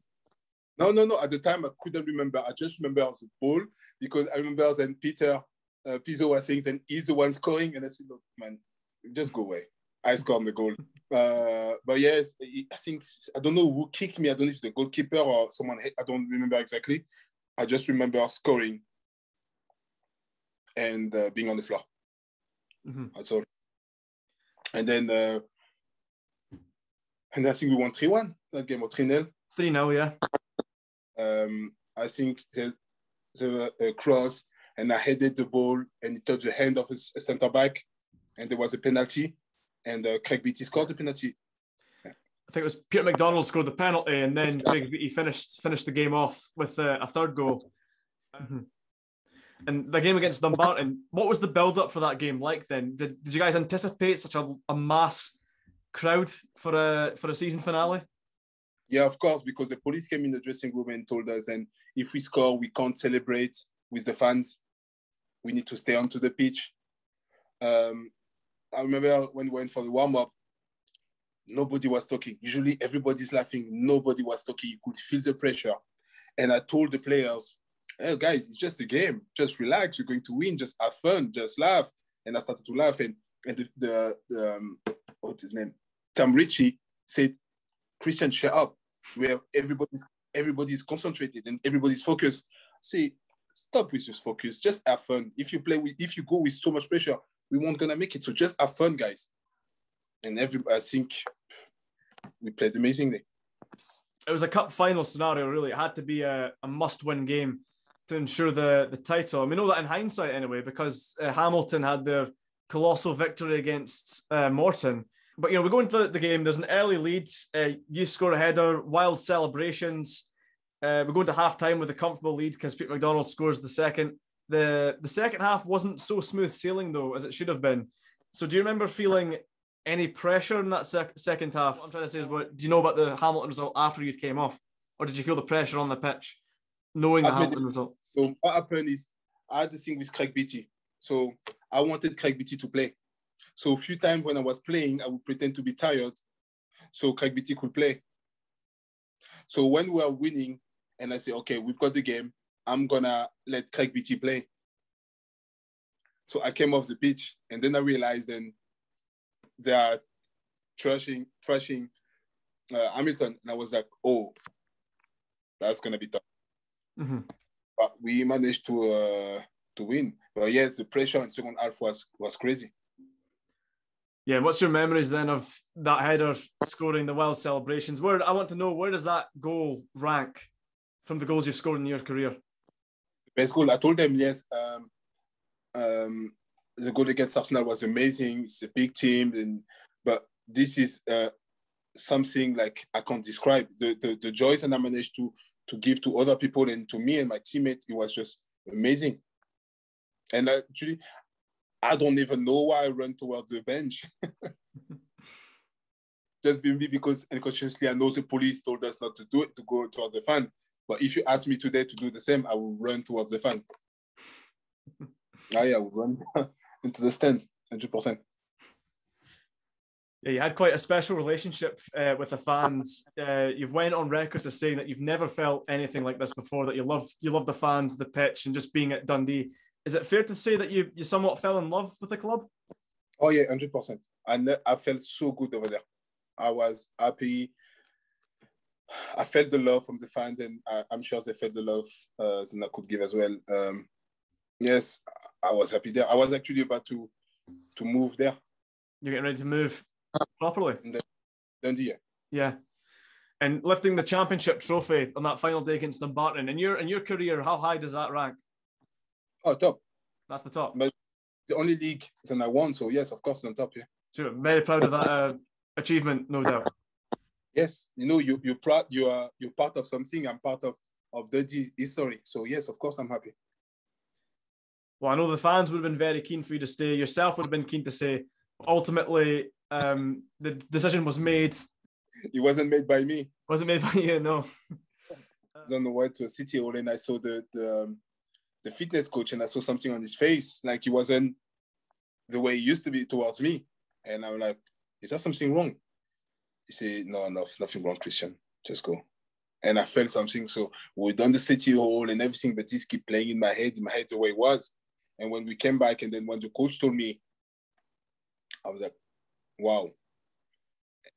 Speaker 2: No, no, no. At the time, I couldn't remember. I just remember I was a ball because I remember then Peter uh, Pizzo was saying, then he's the one scoring. And I said, look, man, just go away. I scored the goal. Uh, but yes, I think I don't know who kicked me. I don't know if it's the goalkeeper or someone. I don't remember exactly. I just remember scoring and uh, being on the floor. Mm-hmm. That's all. And then, uh, and I think we won three one that game or three 0
Speaker 1: Three 0 yeah.
Speaker 2: Um, I think the the cross and I headed the ball and it touched the hand of a centre back, and there was a penalty and uh, Craig Beattie scored the penalty.
Speaker 1: I think it was Peter McDonald scored the penalty, and then Craig Beattie finished finished the game off with uh, a third goal. Mm-hmm. And the game against Dumbarton, what was the build up for that game like? Then did, did you guys anticipate such a, a mass crowd for a for a season finale?
Speaker 2: Yeah, of course, because the police came in the dressing room and told us, and if we score, we can't celebrate with the fans. We need to stay onto the pitch. Um, I remember when we went for the warm up, nobody was talking. Usually everybody's laughing, nobody was talking. You could feel the pressure. And I told the players, hey guys, it's just a game. Just relax. You're going to win. Just have fun. Just laugh. And I started to laugh. And, and the, the, the um, what's his name? Tom Ritchie said, Christian, shut up. Where everybody's everybody's concentrated and everybody's focused. See, stop with just focus. Just have fun. If you play with, if you go with so much pressure, we weren't gonna make it. So just have fun, guys. And every I think we played amazingly.
Speaker 1: It was a cup final scenario, really. It had to be a, a must-win game to ensure the the title. we know that in hindsight, anyway, because uh, Hamilton had their colossal victory against uh, Morton. But you know, we go into the game. There's an early lead. Uh, you score a header, wild celebrations. Uh, we go into half time with a comfortable lead because Pete McDonald scores the second the the second half wasn't so smooth sailing though as it should have been. So do you remember feeling any pressure in that sec- second half? What I'm trying to say is, what do you know about the Hamilton result after you came off, or did you feel the pressure on the pitch, knowing the I Hamilton result?
Speaker 2: So what happened is I had the thing with Craig Beattie, so I wanted Craig Beattie to play. So a few times when I was playing, I would pretend to be tired, so Craig Beattie could play. So when we are winning, and I say, okay, we've got the game, I'm gonna let Craig Beattie play. So I came off the pitch and then I realized then they are trashing, trashing uh, Hamilton. And I was like, oh, that's gonna be tough. Mm-hmm. But we managed to uh, to win. But yes, the pressure in second half was was crazy.
Speaker 1: Yeah, what's your memories then of that header scoring the wild celebrations? Where I want to know where does that goal rank from the goals you've scored in your career?
Speaker 2: Best goal. I told them yes. Um, um, the goal against Arsenal was amazing. It's a big team, and but this is uh, something like I can't describe. The, the the joys that I managed to to give to other people and to me and my teammates, it was just amazing. And actually, I don't even know why I ran towards the bench. (laughs) just maybe because unconsciously I know the police told us not to do it to go towards the fan. But if you ask me today to do the same, I will run towards the fan. (laughs) I, I would run (laughs) into the stand, 100%.
Speaker 1: Yeah, you had quite a special relationship uh, with the fans. Uh, you've went on record to saying that you've never felt anything like this before. That you love, you love the fans, the pitch, and just being at Dundee. Is it fair to say that you you somewhat fell in love with the club?
Speaker 2: Oh yeah, hundred percent. And I felt so good over there. I was happy. I felt the love from the fans, and I, am sure they felt the love uh, that I could give as well. Um, yes, I was happy there. I was actually about to to move there.
Speaker 1: You're getting ready to move properly.
Speaker 2: Dundee, yeah.
Speaker 1: Yeah. and lifting the championship trophy on that final day against Dumbarton. In your in your career, how high does that rank?
Speaker 2: Oh, top.
Speaker 1: That's the top.
Speaker 2: But the only league that I won, so yes, of course, on top. Yeah.
Speaker 1: Sure, very proud of that uh, achievement, no doubt.
Speaker 2: Yes, you know, you you proud, you are you're part of something. I'm part of of the history. So yes, of course, I'm happy.
Speaker 1: Well, I know the fans would have been very keen for you to stay. Yourself would have been keen to say. Ultimately, um, the decision was made.
Speaker 2: It wasn't made by me.
Speaker 1: Wasn't made by you, no.
Speaker 2: I was on the way to a city hall and I saw the the, um, the fitness coach and I saw something on his face, like he wasn't the way he used to be towards me. And I'm like, is there something wrong? He said, no, no, nothing wrong, Christian. Just go. And I felt something. So we done the city hall and everything, but this keep playing in my head, in my head the way it was. And when we came back, and then when the coach told me, I was like, wow.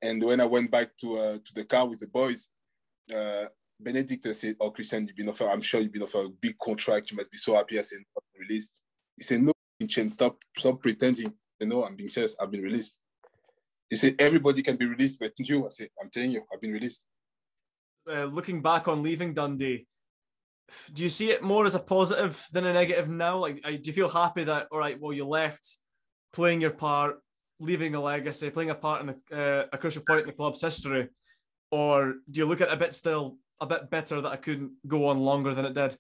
Speaker 2: And when I went back to uh, to the car with the boys, uh, Benedict said, "Oh, Christian, you've been offered. I'm sure you've been offered a big contract. You must be so happy." I said, "Released." He said, "No, stop, stop pretending. You know, I'm being serious. I've been released." He said, "Everybody can be released, but you." I said, "I'm telling you, I've been released."
Speaker 1: Uh, looking back on leaving Dundee, do you see it more as a positive than a negative now? Like, do you feel happy that all right, well, you left, playing your part, leaving a legacy, playing a part in the, uh, a crucial point in the club's history, or do you look at it a bit still a bit better that I couldn't go on longer than it did?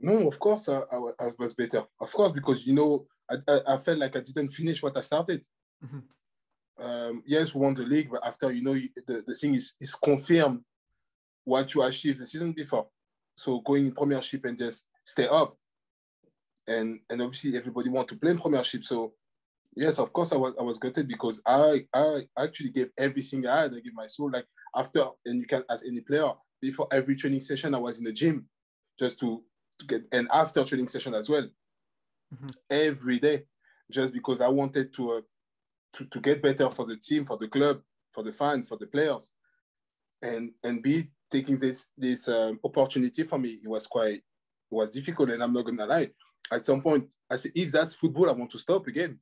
Speaker 2: No, of course I, I, I was better. Of course, because you know I, I, I, felt like I didn't finish what I started. Mm-hmm. Um, yes, we won the league, but after you know the, the thing is is confirm what you achieved the season before. So going in Premiership and just stay up, and and obviously everybody want to play in Premiership. So yes, of course I was I was gutted because I I actually gave everything I had. I gave my soul. Like after and you can as any player before every training session I was in the gym just to, to get and after training session as well mm-hmm. every day just because I wanted to, uh, to to get better for the team for the club for the fans for the players and and be taking this this um, opportunity for me it was quite it was difficult and I'm not gonna lie at some point I said if that's football I want to stop again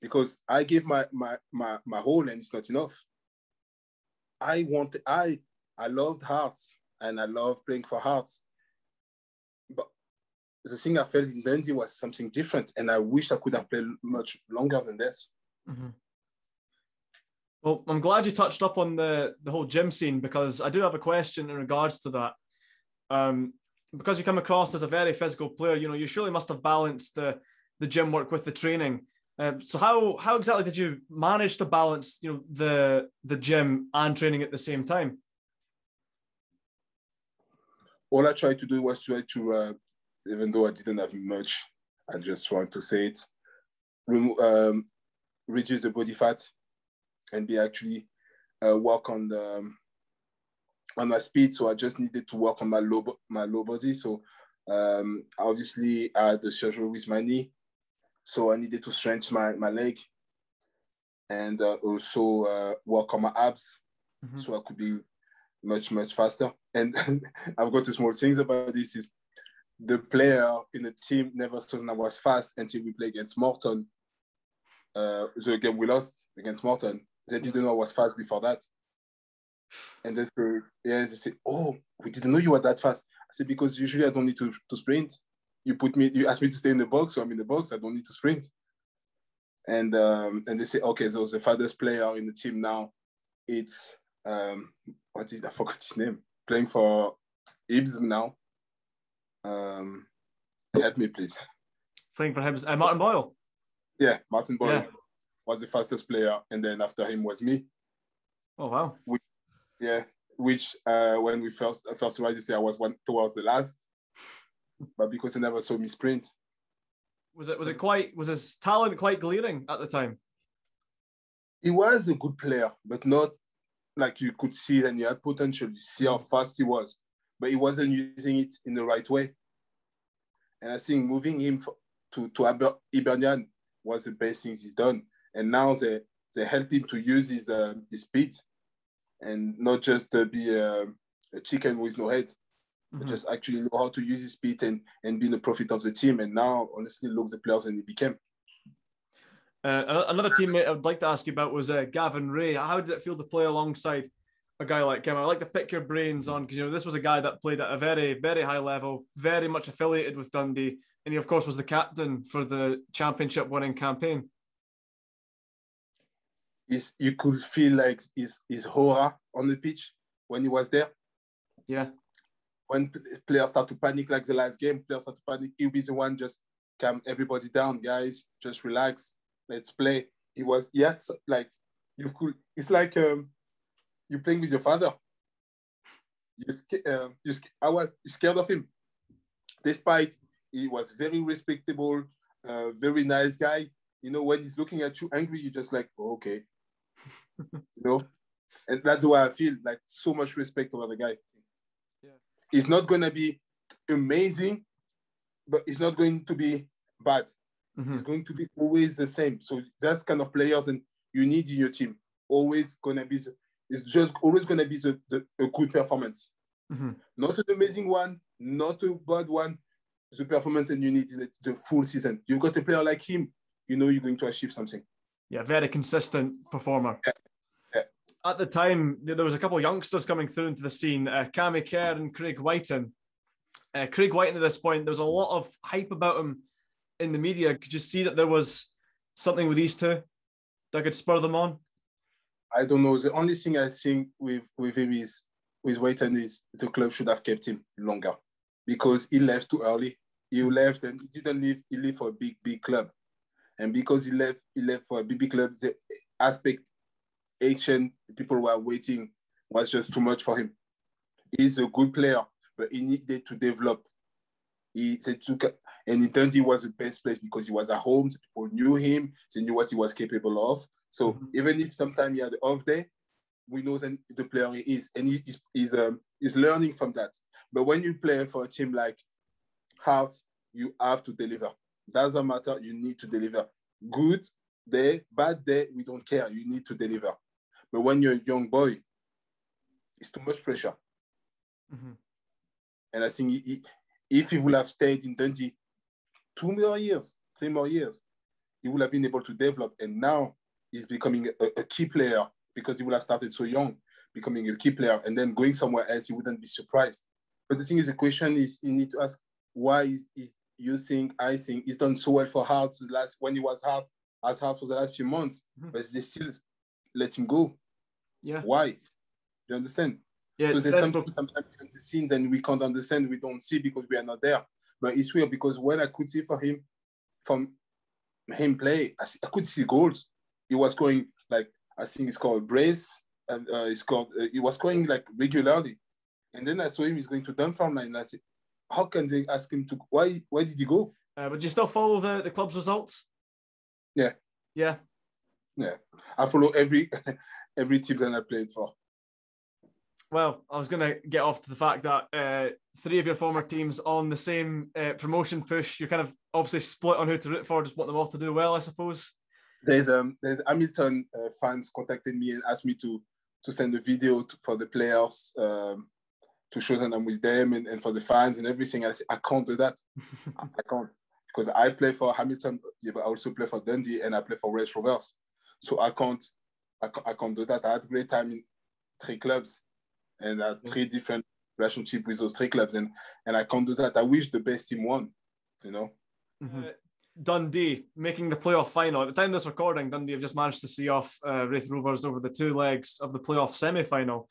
Speaker 2: because I gave my my my my whole and it's not enough I want I I loved Hearts and I love playing for Hearts. But the thing I felt in Dundee was something different, and I wish I could have played much longer than this. Mm-hmm.
Speaker 1: Well, I'm glad you touched up on the the whole gym scene because I do have a question in regards to that. Um, because you come across as a very physical player, you know, you surely must have balanced the the gym work with the training. Um, so how how exactly did you manage to balance you know the the gym and training at the same time?
Speaker 2: All I tried to do was try to, uh, even though I didn't have much, I just tried to say it, um, reduce the body fat, and be actually uh, work on the um, on my speed. So I just needed to work on my low my low body. So um, obviously I had the surgery with my knee so I needed to strengthen my, my leg and uh, also uh, work on my abs mm-hmm. so I could be much, much faster. And (laughs) I've got two small things about this is the player in the team never thought I was fast until we played against Morton. Uh, the game we lost against Morton. They didn't know I was fast before that. And they say, yeah, they say, oh, we didn't know you were that fast. I said, because usually I don't need to, to sprint you put me, you ask me to stay in the box, so I'm in the box. I don't need to sprint. And um, and they say, okay, so the farthest player in the team now, it's um, what is I forgot his name, playing for Hibs now. Um, help me, please.
Speaker 1: Playing for Hibs, uh, Martin Boyle.
Speaker 2: Yeah, Martin Boyle yeah. was the fastest player, and then after him was me.
Speaker 1: Oh wow!
Speaker 2: Which, yeah, which uh, when we first first arrived, they say I was one towards the last, but because he never saw me sprint.
Speaker 1: Was it was it quite was his talent quite glaring at the time?
Speaker 2: He was a good player, but not like you could see and he had potential. You see how fast he was, but he wasn't using it in the right way. And I think moving him to to Hibernian was the best things he's done. And now they they help him to use his uh, his speed and not just uh, be a, a chicken with no head mm-hmm. just actually know how to use his speed and, and being the profit of the team. And now, honestly, look the players and he became.
Speaker 1: Uh, another teammate I would like to ask you about was uh, Gavin Rae. How did it feel to play alongside a guy like him. I'd like to pick your brains on because you know this was a guy that played at a very, very high level, very much affiliated with Dundee, and he of course was the captain for the championship winning campaign.
Speaker 2: Is you could feel like his his aura on the pitch when he was there.
Speaker 1: Yeah.
Speaker 2: When players start to panic, like the last game, players start to panic. He'll be the one just calm everybody down, guys. Just relax. Let's play. He was, yeah, like you could. It's like um, you're playing with your father. You, um, you, I was scared of him, despite he was very respectable, uh, very nice guy. You know, when he's looking at you angry, you're just like, oh, okay, you know, and that's why I feel like so much respect over the guy. Yeah. He's not gonna be amazing, but it's not going to be bad. Mm-hmm. It's going to be always the same. So that's kind of players and you need in your team. Always gonna be the, it's just always gonna be the, the a good performance. Mm-hmm. Not an amazing one, not a bad one. The performance and you need the, the full season. You've got a player like him, you know you're going to achieve something.
Speaker 1: Yeah, very consistent performer.
Speaker 2: Yeah. Yeah.
Speaker 1: At the time, there was a couple of youngsters coming through into the scene, uh, Cammy Kerr and Craig Wighton. Uh, Craig Wighton at this point, there was a lot of hype about him in the media. Could you see that there was something with these two that could spur them on?
Speaker 2: I don't know. The only thing I think with with him is with Wighton is the club should have kept him longer because he left too early. He left and he didn't leave. He left for a big big club, and because he left, he left for a big big club. The aspect action people were waiting was just too much for him. He's a good player, but he needed to develop he said took and in Dundee was the best place because he was at home. So people knew him. They knew what he was capable of. So mm-hmm. even if sometimes he had off day, we know that the player he is, and he is he's, um, he's learning from that. But when you play for a team like Hearts, you have to deliver. Doesn't matter. You need to deliver. Good day, bad day, we don't care. You need to deliver. But when you're a young boy, it's too much pressure. Mm-hmm. And I think he, if he would have stayed in Dundee two more years, three more years, he would have been able to develop. And now he's becoming a, a key player because he would have started so young, becoming a key player, and then going somewhere else, he wouldn't be surprised. But the thing is, the question is, you need to ask why is, is you think I think he's done so well for Hearts last when he was hard as hard for the last few months, mm-hmm. but they still let him go.
Speaker 1: Yeah.
Speaker 2: Why? You understand?
Speaker 1: Yeah,
Speaker 2: so there's something sometimes in the scene then we can't understand, we don't see because we are not there. But it's weird because when I could see for him, from him play, I, I could see goals. He was going like I think it's called brace, and uh, it's called. Uh, he was going like regularly, and then I saw him. He's going to Dunfermline, and I said, "How can they ask him to? Why? Why did he go?"
Speaker 1: Uh, but you still follow the the club's results?
Speaker 2: Yeah.
Speaker 1: Yeah.
Speaker 2: Yeah. I follow every (laughs) every team that I played for
Speaker 1: well, I was going to get off to the fact that uh, three of your former teams on the same uh, promotion push. You're kind of obviously split on who to root for. Just want them all to do well, I suppose.
Speaker 2: There's um there's Hamilton uh, fans contacted me and asked me to to send a video to, for the players um, to show them I'm with them and, and for the fans and everything. And I said I can't do that. I, (laughs) I can't because I play for Hamilton, yeah, but I also play for Dundee and I play for Raith Rovers. So I can't, I can't, I can't do that. I had a great time in three clubs and I had three different relationship with those three clubs, and and I can't do that. I wish the best team won, you know.
Speaker 1: Mm-hmm. Uh, Dundee making the playoff final. At the time of this recording, Dundee have just managed to see off uh, Raith Rovers over the two legs of the playoff semi final.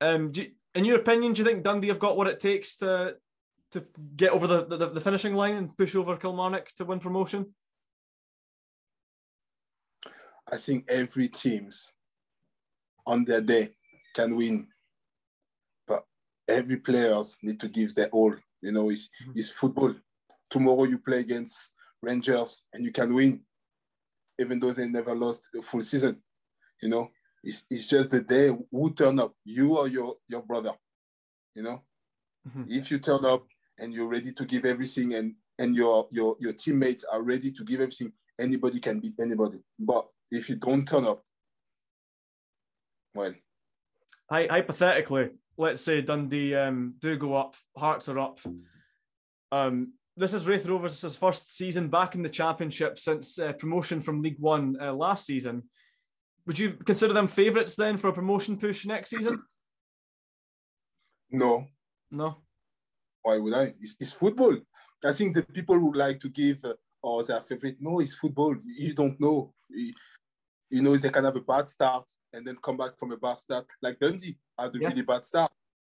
Speaker 1: Um, you, in your opinion, do you think Dundee have got what it takes to to get over the, the, the finishing line and push over Kilmarnock to win promotion?
Speaker 2: I think every teams on their day can win but every players need to give their all. You know, it's, mm-hmm. it's football. Tomorrow you play against Rangers and you can win, even though they never lost a full season. You know, it's, it's just the day who turn up, you or your, your brother. You know, mm-hmm. if you turn up and you're ready to give everything and, and your, your, your teammates are ready to give everything, anybody can beat anybody. But if you don't turn up, well,
Speaker 1: hypothetically, let's say Dundee um, do go up, Hearts are up. Um, this is Raith Rovers' first season back in the Championship since uh, promotion from League One uh, last season. Would you consider them favourites then for a promotion push next season?
Speaker 2: No.
Speaker 1: No.
Speaker 2: Why would I? It's, it's football. I think the people would like to give uh, or their favorite. No, it's football. You don't know. You, you, know they can have a bad start and then come back from a bad start, like Dundee had a yeah. really bad start,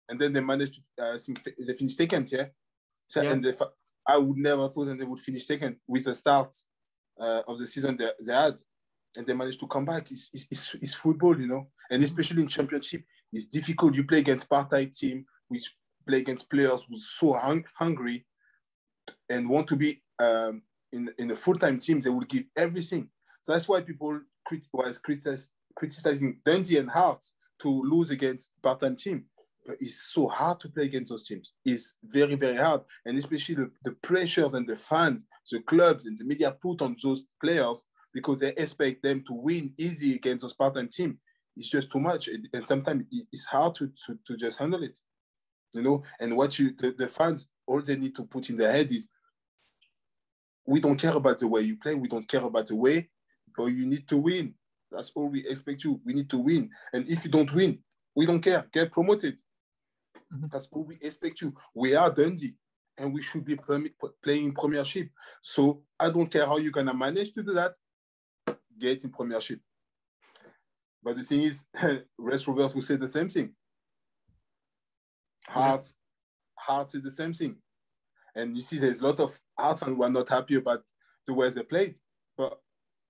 Speaker 2: and then they managed to. Uh, I think they finished second. Yeah. So, yeah. And they, I would never thought that they would finish second with the start uh, of the season they, they had, and they managed to come back. It's, it's, it's football, you know, and especially in championship, it's difficult. You play against part-time team, which play against players who's so hung, hungry and want to be um, in in a full-time team. They will give everything. So that's why people crit- was criticize, criticizing Dundee and Hearts to lose against part-time team. But it's so hard to play against those teams. It's very, very hard. And especially the, the pressure and the fans, the clubs and the media put on those players because they expect them to win easy against a part-time team. It's just too much. And sometimes it's hard to, to, to just handle it. You know, and what you the, the fans all they need to put in their head is we don't care about the way you play, we don't care about the way, but you need to win. That's all we expect you. We need to win. And if you don't win, we don't care. Get promoted. Mm-hmm. That's all we expect you. We are Dundee and we should be playing in Premiership. So I don't care how you're going to manage to do that, get in Premiership. But the thing is, (laughs) Raith Rovers will say the same thing. Hearts, Hearts is the same thing. And you see, there's a lot of Hearts fans who are not happy about the way they played. But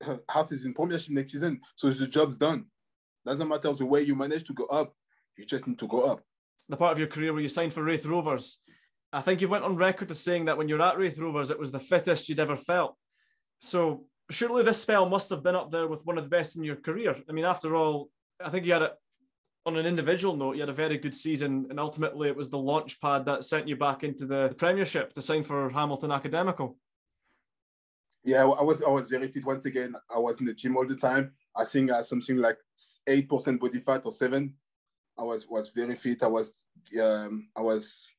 Speaker 2: (clears throat) Hearts is in Premiership next season, so the job's done. Doesn't matter the way you manage to go up, you just need to go up
Speaker 1: the part of your career where you signed for Raith Rovers. I think you've went on record as saying that when you're at Raith Rovers, it was the fittest you'd ever felt. So surely this spell must have been up there with one of the best in your career. I mean, after all, I think you had it on an individual note. You had a very good season, and ultimately it was the launch pad that sent you back into the Premiership to sign for Hamilton Academical.
Speaker 2: Yeah, I was I was very fit. Once again, I was in the gym all the time. I think I had something like eight percent body fat or seven I was was very fit. I was um, I was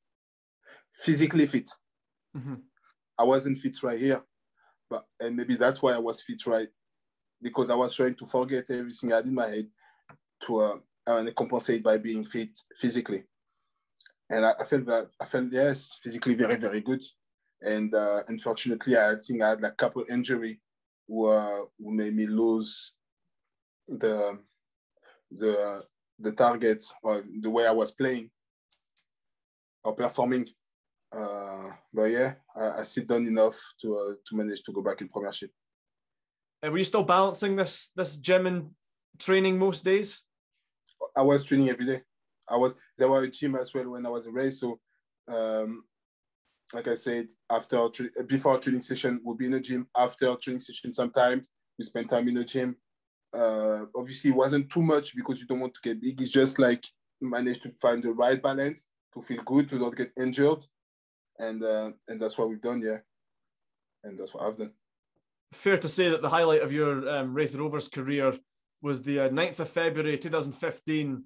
Speaker 2: physically fit. Mm-hmm. I wasn't fit right here, but and maybe that's why I was fit right because I was trying to forget everything I had in my head to uh, compensate by being fit physically. And I, I felt that I felt yes physically very very good. And uh, unfortunately, I think I had like a couple injury who, uh, who made me lose the the the target or the way I was playing or performing. Uh, but yeah, I, I still done enough to uh, to manage to go back in Premiership.
Speaker 1: And were you still balancing this this gym and training most days?
Speaker 2: I was training every day. I was there was a gym as well when I was in Raith. So, um, like I said, after before training session, we'll be in the gym. After training session, sometimes we spend time in the gym uh, obviously it wasn't too much because you don't want to get big. It's just like manage to find the right balance to feel good, to not get injured, and uh, and that's what we've done, yeah. And that's what I've done.
Speaker 1: Fair to say that the highlight of your um, Raith Rovers career was the uh, 9th of February 2015.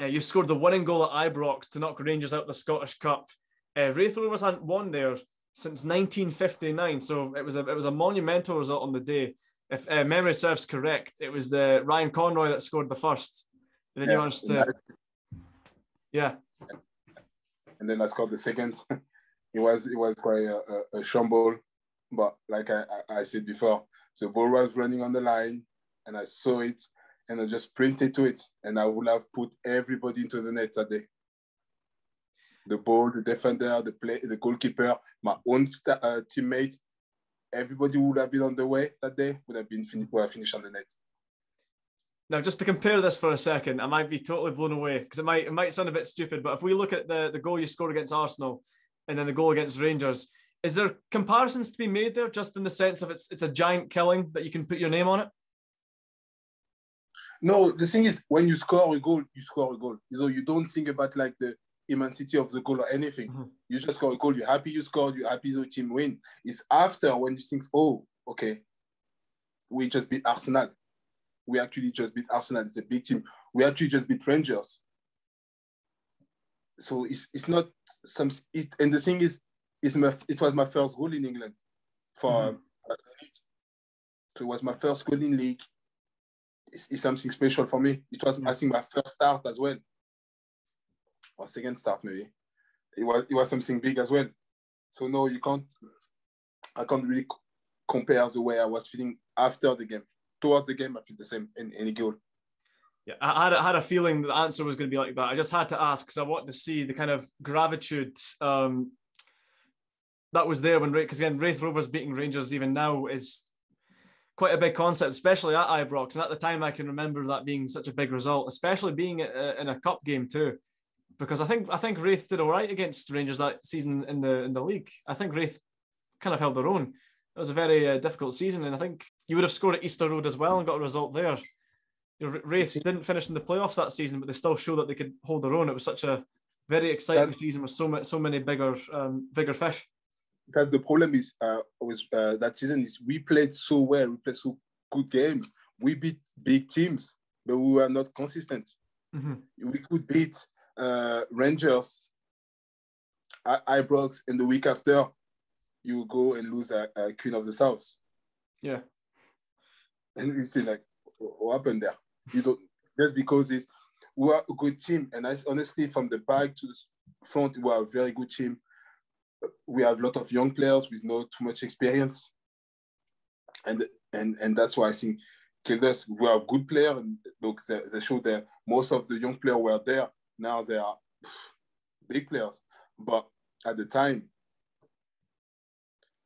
Speaker 1: Uh, you scored the winning goal at Ibrox to knock Rangers out the Scottish Cup. Uh, Raith Rovers hadn't won there since 1959, so it was a it was a monumental result on the day if uh, memory serves correct, it was the Ryan Conroy that scored the first. And then yeah, you managed to, yeah.
Speaker 2: And then I scored the second. (laughs) it was it was quite a, a, a shamble, but like I, I, said before, the ball was running on the line, and I saw it, and I just sprinted to it, and I would have put everybody into the net that day. The ball, the defender, the play, the goalkeeper, my own uh, teammate, everybody would have been on the way that day would have been fin- would have finished on the net.
Speaker 1: Now, just to compare this for a second, I might be totally blown away because it might it might sound a bit stupid, but if we look at the the goal you scored against Arsenal and then the goal against Rangers, is there comparisons to be made there, just in the sense of it's it's a giant killing that you can put your name on it?
Speaker 2: No, the thing is, when you score a goal, you score a goal. You know, you don't think about like the immensity of the goal or anything. Mm-hmm. You just score a goal. You're happy you scored. You're happy the team win. It's after when you think, oh, okay, we just beat Arsenal. We actually just beat Arsenal. It's a big team. We actually just beat Rangers. So it's it's not some. It, and the thing is, it's my, it was my first goal in England for. Mm-hmm. So it was my first goal in league. it's, it's something special for me. It was, I think, my first start as well, or second start maybe. It was it was something big as well. So no, you can't. I can't really compare the way I was feeling after the game. Towards the game, I feel the same in any goal.
Speaker 1: Yeah, I had, I had a feeling the answer was going to be like that. I just had to ask because I wanted to see the kind of gratitude um, that was there when because again Raith Rovers beating Rangers even now is quite a big concept, especially at Ibrox. And at the time, I can remember that being such a big result, especially being in a cup game too. Because I think I think Raith did all right against Rangers that season in the in the league. I think Raith kind of held their own. It was a very uh, difficult season, and I think you would have scored at Easter Road as well and got a result there. You know, Raith didn't finish in the playoffs that season, but they still showed that they could hold their own. It was such a very exciting that, season with so many so many bigger um, bigger fish
Speaker 2: that the problem is uh, was uh, that season is we played so well, we played so good games, we beat big teams, but we were not consistent. Mm-hmm. We could beat uh, Rangers, at Ibrox, and the week after, you go and lose a, a Queen of the South.
Speaker 1: Yeah,
Speaker 2: and you see like what happened there. You don't just because it's we are a good team, and I honestly from the back to the front, we are a very good team we have a lot of young players with not too much experience, and and and that's why I think Kildus were a good player. And look, they, they showed that most of the young players were there. Now they are big players, but at the time,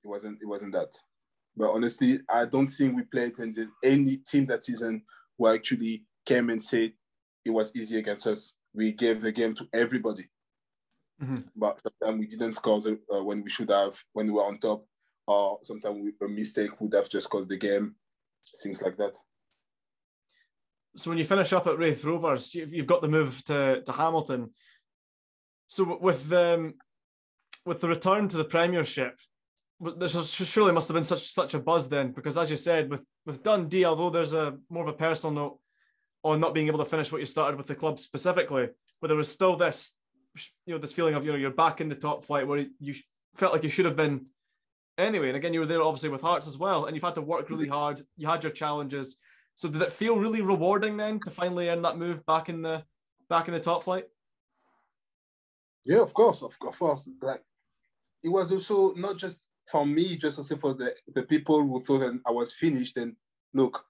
Speaker 2: it wasn't it wasn't that. But honestly, I don't think we played any team that season who actually came and said it was easy against us. We gave the game to everybody. Mm-hmm. But sometimes we didn't score uh, when we should have, when we were on top, or sometimes we, a mistake would have just caused the game, things like that.
Speaker 1: So when you finish up at Raith Rovers, you've got the move to, to Hamilton. So with the um, with the return to the Premiership, there surely must have been such such a buzz then, because as you said, with with Dundee, although there's a more of a personal note on not being able to finish what you started with the club specifically, but there was still this you know this feeling of you know you're back in the top flight where you felt like you should have been anyway. And again, you were there obviously with Hearts as well, and you've had to work really hard. You had your challenges. So did it feel really rewarding then to finally earn that move back in the back in the top flight?
Speaker 2: Yeah, of course, of, course. Like it was also not just for me, just also for the the people who thought I was finished. And look,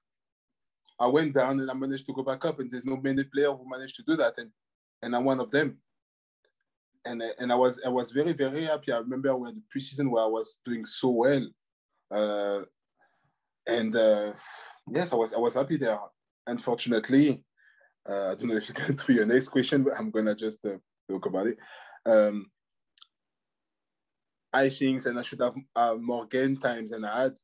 Speaker 2: I went down and I managed to go back up, and there's no many players who managed to do that, and and I'm one of them and and I was I was very very happy. I remember when the preseason where I was doing so well, uh, and uh, yes, I was I was happy there. Unfortunately, uh, I don't know if going to be your next question, but I'm gonna just uh, talk about it. Um, I think and I should have uh, more game times than I had.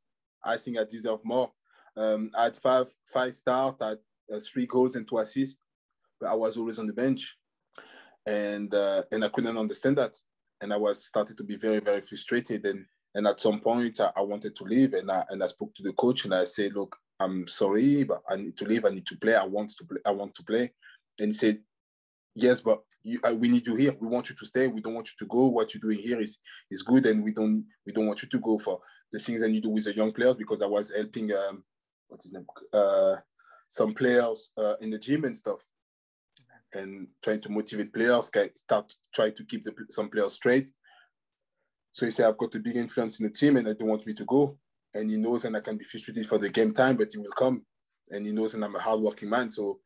Speaker 2: I think I deserve more. Um, I had five five start, I had uh, three goals and two assists, but I was always on the bench and uh, and I couldn't understand that, and I was started to be very very frustrated, and and at some point I, I, wanted to leave, and I and I spoke to the coach, and I said, look, I'm sorry, but I need to leave. I need to play. I want to play. I want to play, and he said, yes, but you, uh, we need you here. We want you to stay. We don't want you to go. What you're doing here is is good, and we don't we don't want you to go for the things that you do with the young players because I was helping um, what's his name uh, some players uh, in the gym and stuff and trying to motivate players, start try to keep the, some players straight. So he said, I've got a big influence in the team and they don't want me to go. And he knows and I can be frustrated for the game time, but he will come. And he knows and I'm a hardworking man. So,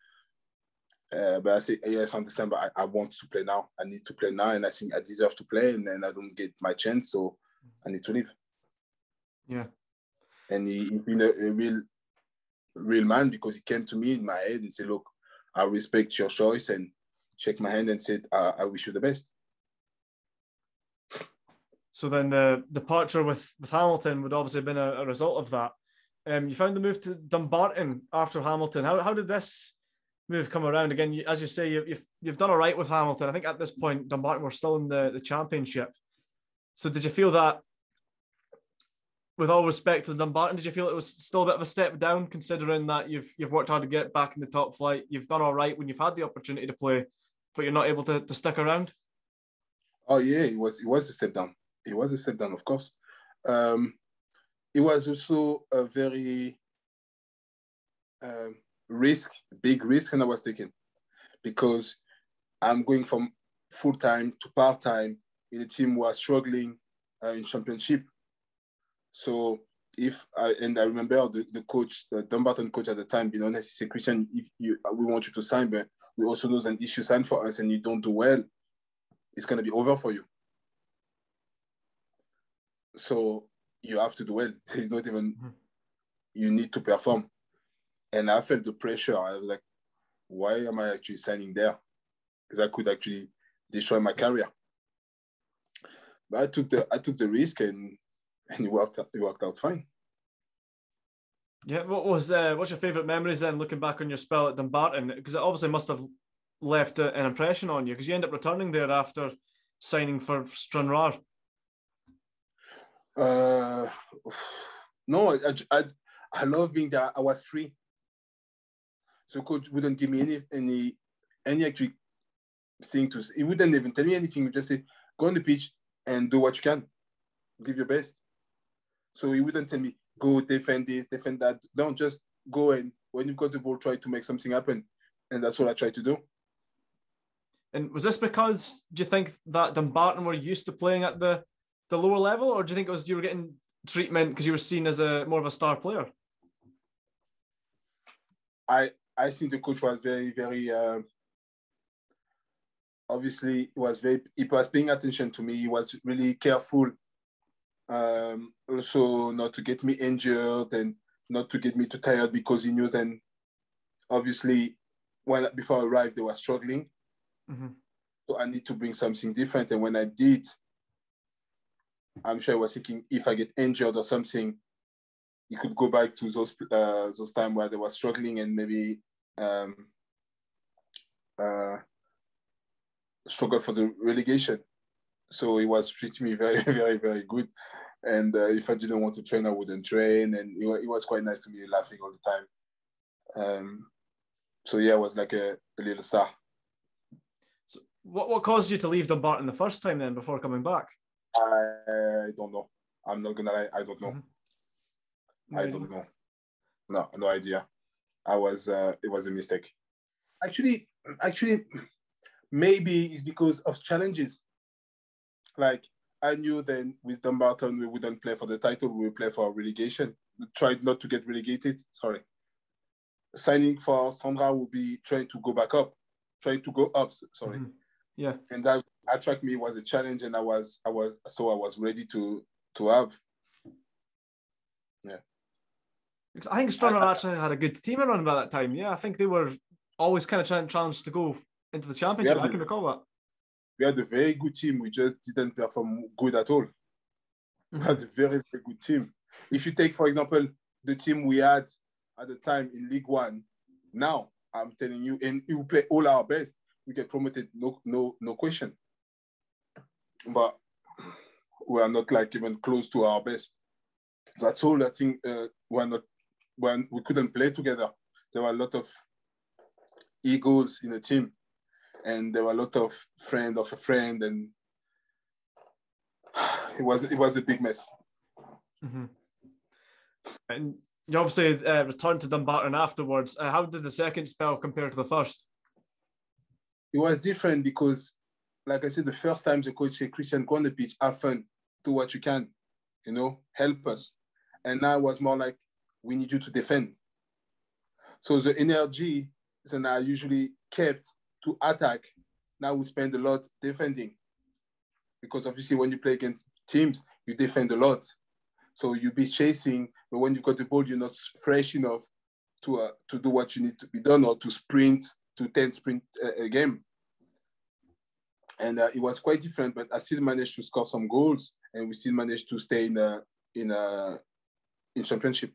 Speaker 2: uh, but I say, yes, I understand, but I, I, want to play now. I need to play now. And I think I deserve to play and then I don't get my chance. So I need to leave.
Speaker 1: Yeah.
Speaker 2: And he, he's been a, a real, real man because he came to me in my head and said, look, I respect your choice and shake my hand and said, I, I wish you the best.
Speaker 1: So then the departure with, with Hamilton would obviously have been a, a result of that. Um, you found the move to Dumbarton after Hamilton. How, how did this move come around? Again, as you say, you, you've, you've done all right with Hamilton. I think at this point, Dumbarton were still in the, the championship. So did you feel that with all respect to Dumbarton, did you feel it was still a bit of a step down, considering that you've you've worked hard to get back in the top flight? You've done all right when you've had the opportunity to play, but you're not able to, to stick around.
Speaker 2: Oh yeah, it was it was a step down. It was a step down, of course. Um, it was also a very um, risk, big risk, and I was taking because I'm going from full time to part time in a team who are struggling uh, in championship. So if I and I remember the, the coach, the Dumbarton coach at the time, being honest, he said, Christian, if you we want you to sign, but we also know that if you sign for us and you don't do well, it's gonna be over for you. So you have to do well. (laughs) It's not even mm-hmm. you need to perform. And I felt the pressure. I was like, why am I actually signing there? Because I could actually destroy my career. But I took the I took the risk and and it worked out, it worked out fine.
Speaker 1: Yeah, what was uh, what's your favorite memories then? Looking back on your spell at Dumbarton, because it obviously must have left an impression on you, because you end up returning there after signing for Stranraer.
Speaker 2: Uh, (sighs) no, I, I, I love being there. I was free, so coach wouldn't give me any any any actually thing to. say. He wouldn't even tell me anything. He would just say, "Go on the pitch and do what you can, give your best." So he wouldn't tell me, "Go defend this, defend that." Don't just go and when you've got the ball, try to make something happen, and that's what I try to do.
Speaker 1: And was this because do you think that Dumbarton were used to playing at the the lower level, or do you think it was you were getting treatment because you were seen as a more of a star player?
Speaker 2: I I think the coach was very very uh, obviously he was very he was paying attention to me. He was really careful, um, also not to get me injured and not to get me too tired because he knew then obviously when before I arrived they were struggling. Mm-hmm. So I need to bring something different. And when I did, I'm sure I was thinking if I get injured or something, he could go back to those uh, those time where they were struggling and maybe um, uh, struggle for the relegation. So he was treating me (laughs) very, very, very good. And uh, if I didn't want to train, I wouldn't train. And it, he was quite nice to me, laughing all the time. Um, so yeah, I was like a, a little star.
Speaker 1: So what, what caused you to leave Dumbarton the first time then before coming back?
Speaker 2: I don't know. I'm not gonna lie. I don't know. Mm-hmm. I don't know. No, no idea. I was. Uh, it was a mistake. Actually, actually, maybe it's because of challenges. Like I knew then with Dumbarton we wouldn't play for the title. We would play for relegation. We tried not to get relegated. Sorry. Signing for Stranraer would be trying to go back up, trying to go up. Sorry. Mm-hmm.
Speaker 1: Yeah.
Speaker 2: And that attract me was a challenge, and I was I was so I was ready to to have. Yeah.
Speaker 1: Because I think Stranraer actually had a good team around by that time. Yeah, I think they were always kind of trying to challenge to go into the championship. I can recall that.
Speaker 2: We had a very good team. We just didn't perform good at all. We had a very, very good team. If you take, for example, the team we had at the time in League One, now I'm telling you, and we play all our best, we get promoted, no, no, no question but we are not like even close to our best. That's all. I think uh, we're not when we couldn't play together. There were a lot of egos in the team, and there were a lot of friend of a friend, and (sighs) it was it was a big mess.
Speaker 1: Mm-hmm. And you obviously uh, returned to Dumbarton afterwards. Uh, how did the second spell compare to the first?
Speaker 2: It was different because like I said, the first time the coach said, Christian, go on the pitch, have fun, do what you can, you know, help us. And now it was more like, we need you to defend. So the energy that I usually kept to attack, now we spend a lot defending. Because obviously when you play against teams, you defend a lot. So you be chasing, but when you got the ball, you're not fresh enough to uh, to do what you need to be done or to sprint to 10 sprint uh, a game and uh, it was quite different. But I still managed to score some goals, and we still managed to stay in a in a in championship.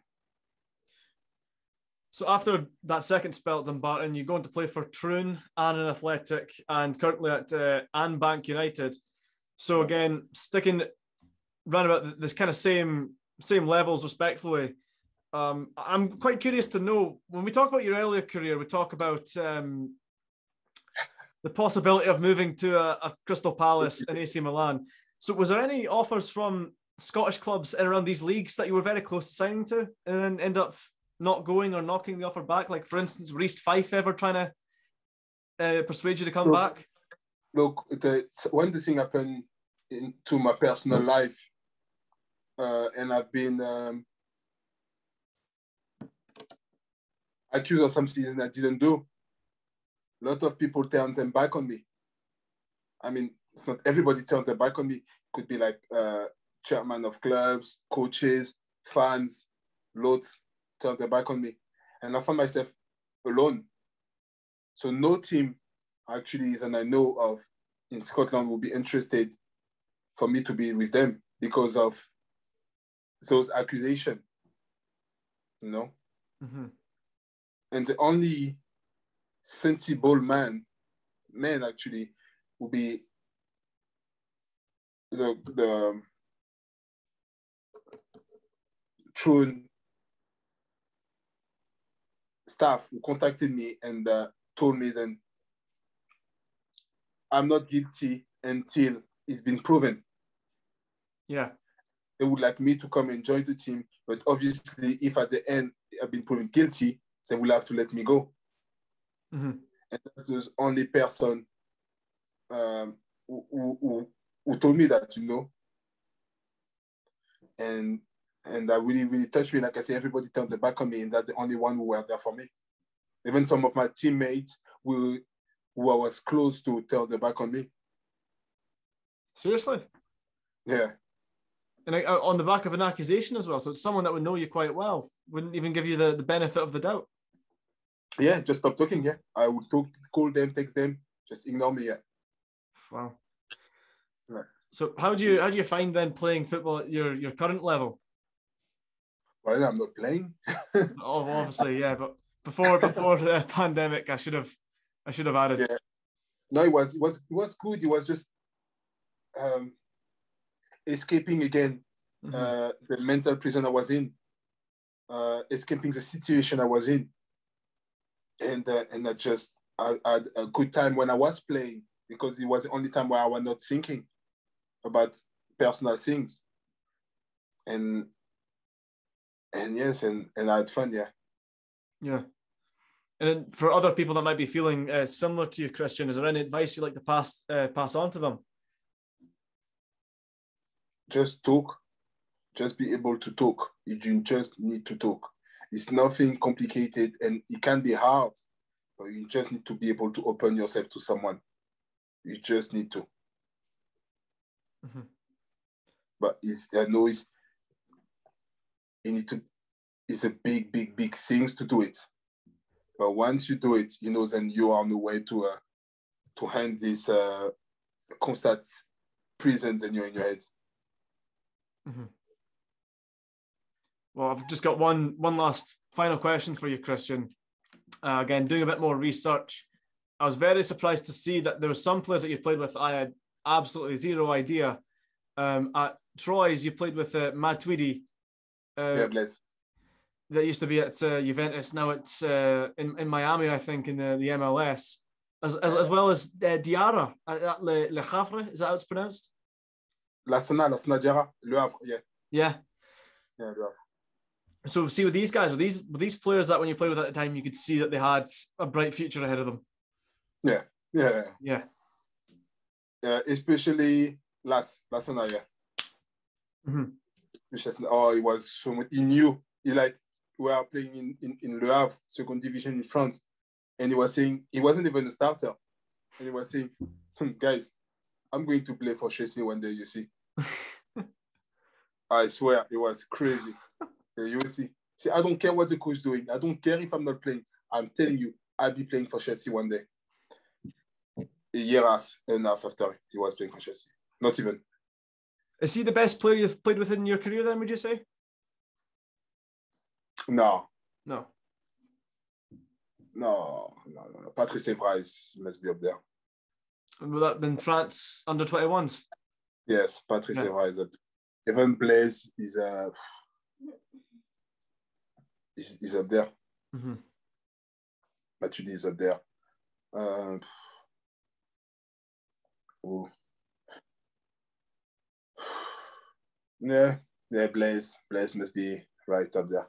Speaker 1: So after that second spell at Dumbarton, you're going to play for Troon, Annan Athletic, and currently at uh, Bank United. So again, sticking round about this kind of same same levels, respectfully. Um, I'm quite curious to know when we talk about your earlier career, we talk about um, the possibility of moving to a, a Crystal Palace and AC Milan. So, was there any offers from Scottish clubs in around these leagues that you were very close to signing to, and then end up not going or knocking the offer back? Like, for instance, were East Fife ever trying to uh, persuade you to come
Speaker 2: look,
Speaker 1: back?
Speaker 2: Look, the, when the thing happened into my personal life, uh, and I've been um, accused of something that I didn't do, a lot of people turned their back on me. I mean, it's not everybody turned their back on me. It could be like uh, chairman of clubs, coaches, fans, loads turned their back on me. And I found myself alone. So no team actually is, and I know of in Scotland will be interested for me to be with them because of those accusations. You know?
Speaker 1: Mm-hmm.
Speaker 2: And the only sensible man, man actually, will be the the um, staff who contacted me and uh, told me that I'm not guilty until it's been proven.
Speaker 1: Yeah.
Speaker 2: They would like me to come and join the team, but obviously, if at the end I've been proven guilty, they will have to let me go.
Speaker 1: Mm-hmm.
Speaker 2: And that's the only person um, who, who, who, who told me that, you know. And and that really, really touched me. Like I say, everybody turned their back on me, and that's the only one who were there for me. Even some of my teammates who, who I was close to turned their back on me.
Speaker 1: Seriously?
Speaker 2: Yeah.
Speaker 1: And uh, on the back of an accusation as well. So it's someone that would know you quite well, wouldn't even give you the, the benefit of the doubt.
Speaker 2: Yeah, just stop talking. Yeah. I would talk, call them, text them, just ignore me. Yeah.
Speaker 1: Wow.
Speaker 2: Yeah.
Speaker 1: So how do you how do you find then playing football at your your current level?
Speaker 2: Well, I'm not playing. (laughs)
Speaker 1: oh, obviously, yeah. But before before the pandemic, I should have I should have added.
Speaker 2: Yeah. No, it was it was it was good. It was just um, escaping again
Speaker 1: Mhm.
Speaker 2: uh, the mental prison I was in, uh, escaping the situation I was in, and uh, and I just I, I had a good time when I was playing because it was the only time where I was not thinking about personal things, and and yes, and and I had fun. Yeah.
Speaker 1: Yeah. And then for other people that might be feeling uh, similar to you, Christian, is there any advice you'd like to pass uh, pass on to them?
Speaker 2: just talk, just be able to talk. You just need to talk. It's nothing complicated and it can be hard, but you just need to be able to open yourself to someone. You just need to.
Speaker 1: Mhm.
Speaker 2: But it's, I know it's, you need to, it's a big, big, big things to do it. But once you do it, you know, then you are on the way to, uh, to hand this uh, constant prison then you're in your head.
Speaker 1: Well, I've just got one one last final question for you, Christian. Uh, again, doing a bit more research, I was very surprised to see that there were some players that you played with. I had absolutely zero idea. Um, at Troyes, you played with uh, Matuidi, uh,
Speaker 2: yeah, bless.
Speaker 1: that used to be at uh, Juventus. Now it's uh, in in Miami, I think, in the, the MLS, as, as as well as uh, Diarra at, Le, Le Havre. Is that how it's pronounced?
Speaker 2: Lassana, La Sana Diarra, Le Havre, yeah.
Speaker 1: Yeah.
Speaker 2: Yeah, Le Havre.
Speaker 1: So see with these guys, with these with these players that when you played with at the time, you could see that they had a bright future ahead of them.
Speaker 2: Yeah, yeah,
Speaker 1: Yeah.
Speaker 2: yeah. Especially last, last yeah.
Speaker 1: Mhm.
Speaker 2: Oh, he was so much. He knew. He like we are playing in, in, in Le Havre, second division in France, and he was saying he wasn't even a starter, and he was saying, "Hmm, guys, I'm going to play for Chelsea one day. You see, (laughs) I swear it was crazy. You see. See, I don't care what the coach is doing. I don't care if I'm not playing. I'm telling you, I'll be playing for Chelsea one day. A year half and a half after he was playing for Chelsea. Not even.
Speaker 1: Is he the best player you've played with in your career? Then would you say?
Speaker 2: No,
Speaker 1: No.
Speaker 2: no, no, no. Patrice Evra is must be up there.
Speaker 1: And would that have been France under 21s?
Speaker 2: Yes, Patrice
Speaker 1: Yeah.
Speaker 2: Evra is up. there. Even Blaise is uh, is, is up there.
Speaker 1: Mm-hmm.
Speaker 2: Matuidi is up there. Uh, oh. Yeah, yeah, Blaze. Blaise must be right up there.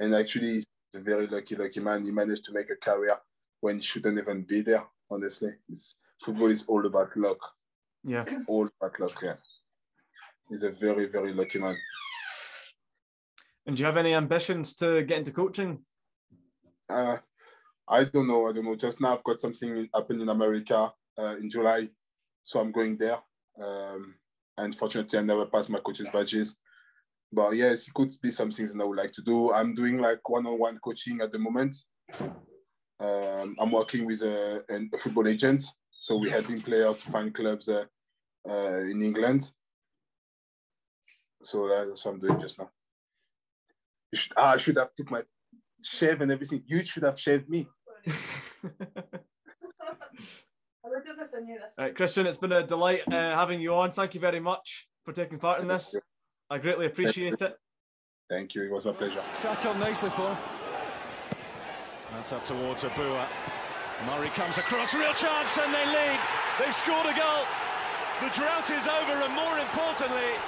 Speaker 2: And actually, he's a very lucky, lucky man. He managed to make a career when he shouldn't even be there. Honestly, it's, football is all about luck.
Speaker 1: Yeah, (clears throat)
Speaker 2: all about luck. Yeah, he's a very, very lucky man.
Speaker 1: And do you have any ambitions to get into coaching?
Speaker 2: Uh, I don't know. I don't know. Just now, I've got something happening in America uh, in July, so I'm going there. Um, and fortunately, I never passed my coaches badges. But yes, it could be something that I would like to do. I'm doing like one-on-one coaching at the moment. Um, I'm working with a, a, football agent, so we're helping players to find clubs uh, uh, in England. So that's what I'm doing just now. Should, ah, I should have took my shave and everything. You should have shaved me. (laughs)
Speaker 1: right, Christian, it's been a delight uh, having you on. Thank you very much for taking part in this. I greatly appreciate
Speaker 2: it. Thank you. It was my pleasure.
Speaker 3: Sat up nicely for him. That's up towards Abua. Murray comes across, real chance, and they lead. They've scored a goal. The drought is over, and more importantly,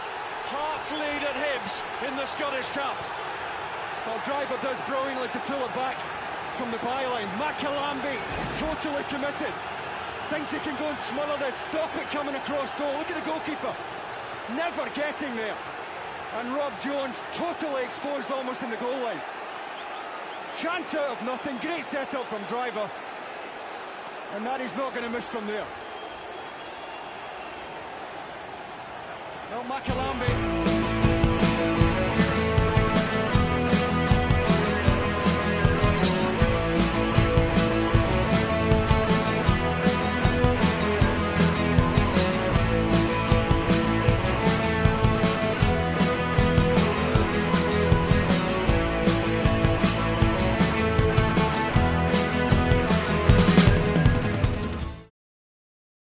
Speaker 3: Hearts lead at Hibs in the Scottish Cup. Well, Driver does brilliantly to pull it back from the byline. Makalambay, totally committed. Thinks he can go and smother this, stop it coming across goal. Look at the goalkeeper, never getting there. And Rob Jones totally exposed almost in the goal line. Chance out of nothing, great setup from Driver. And that is not going to miss from there. No, Makalambay.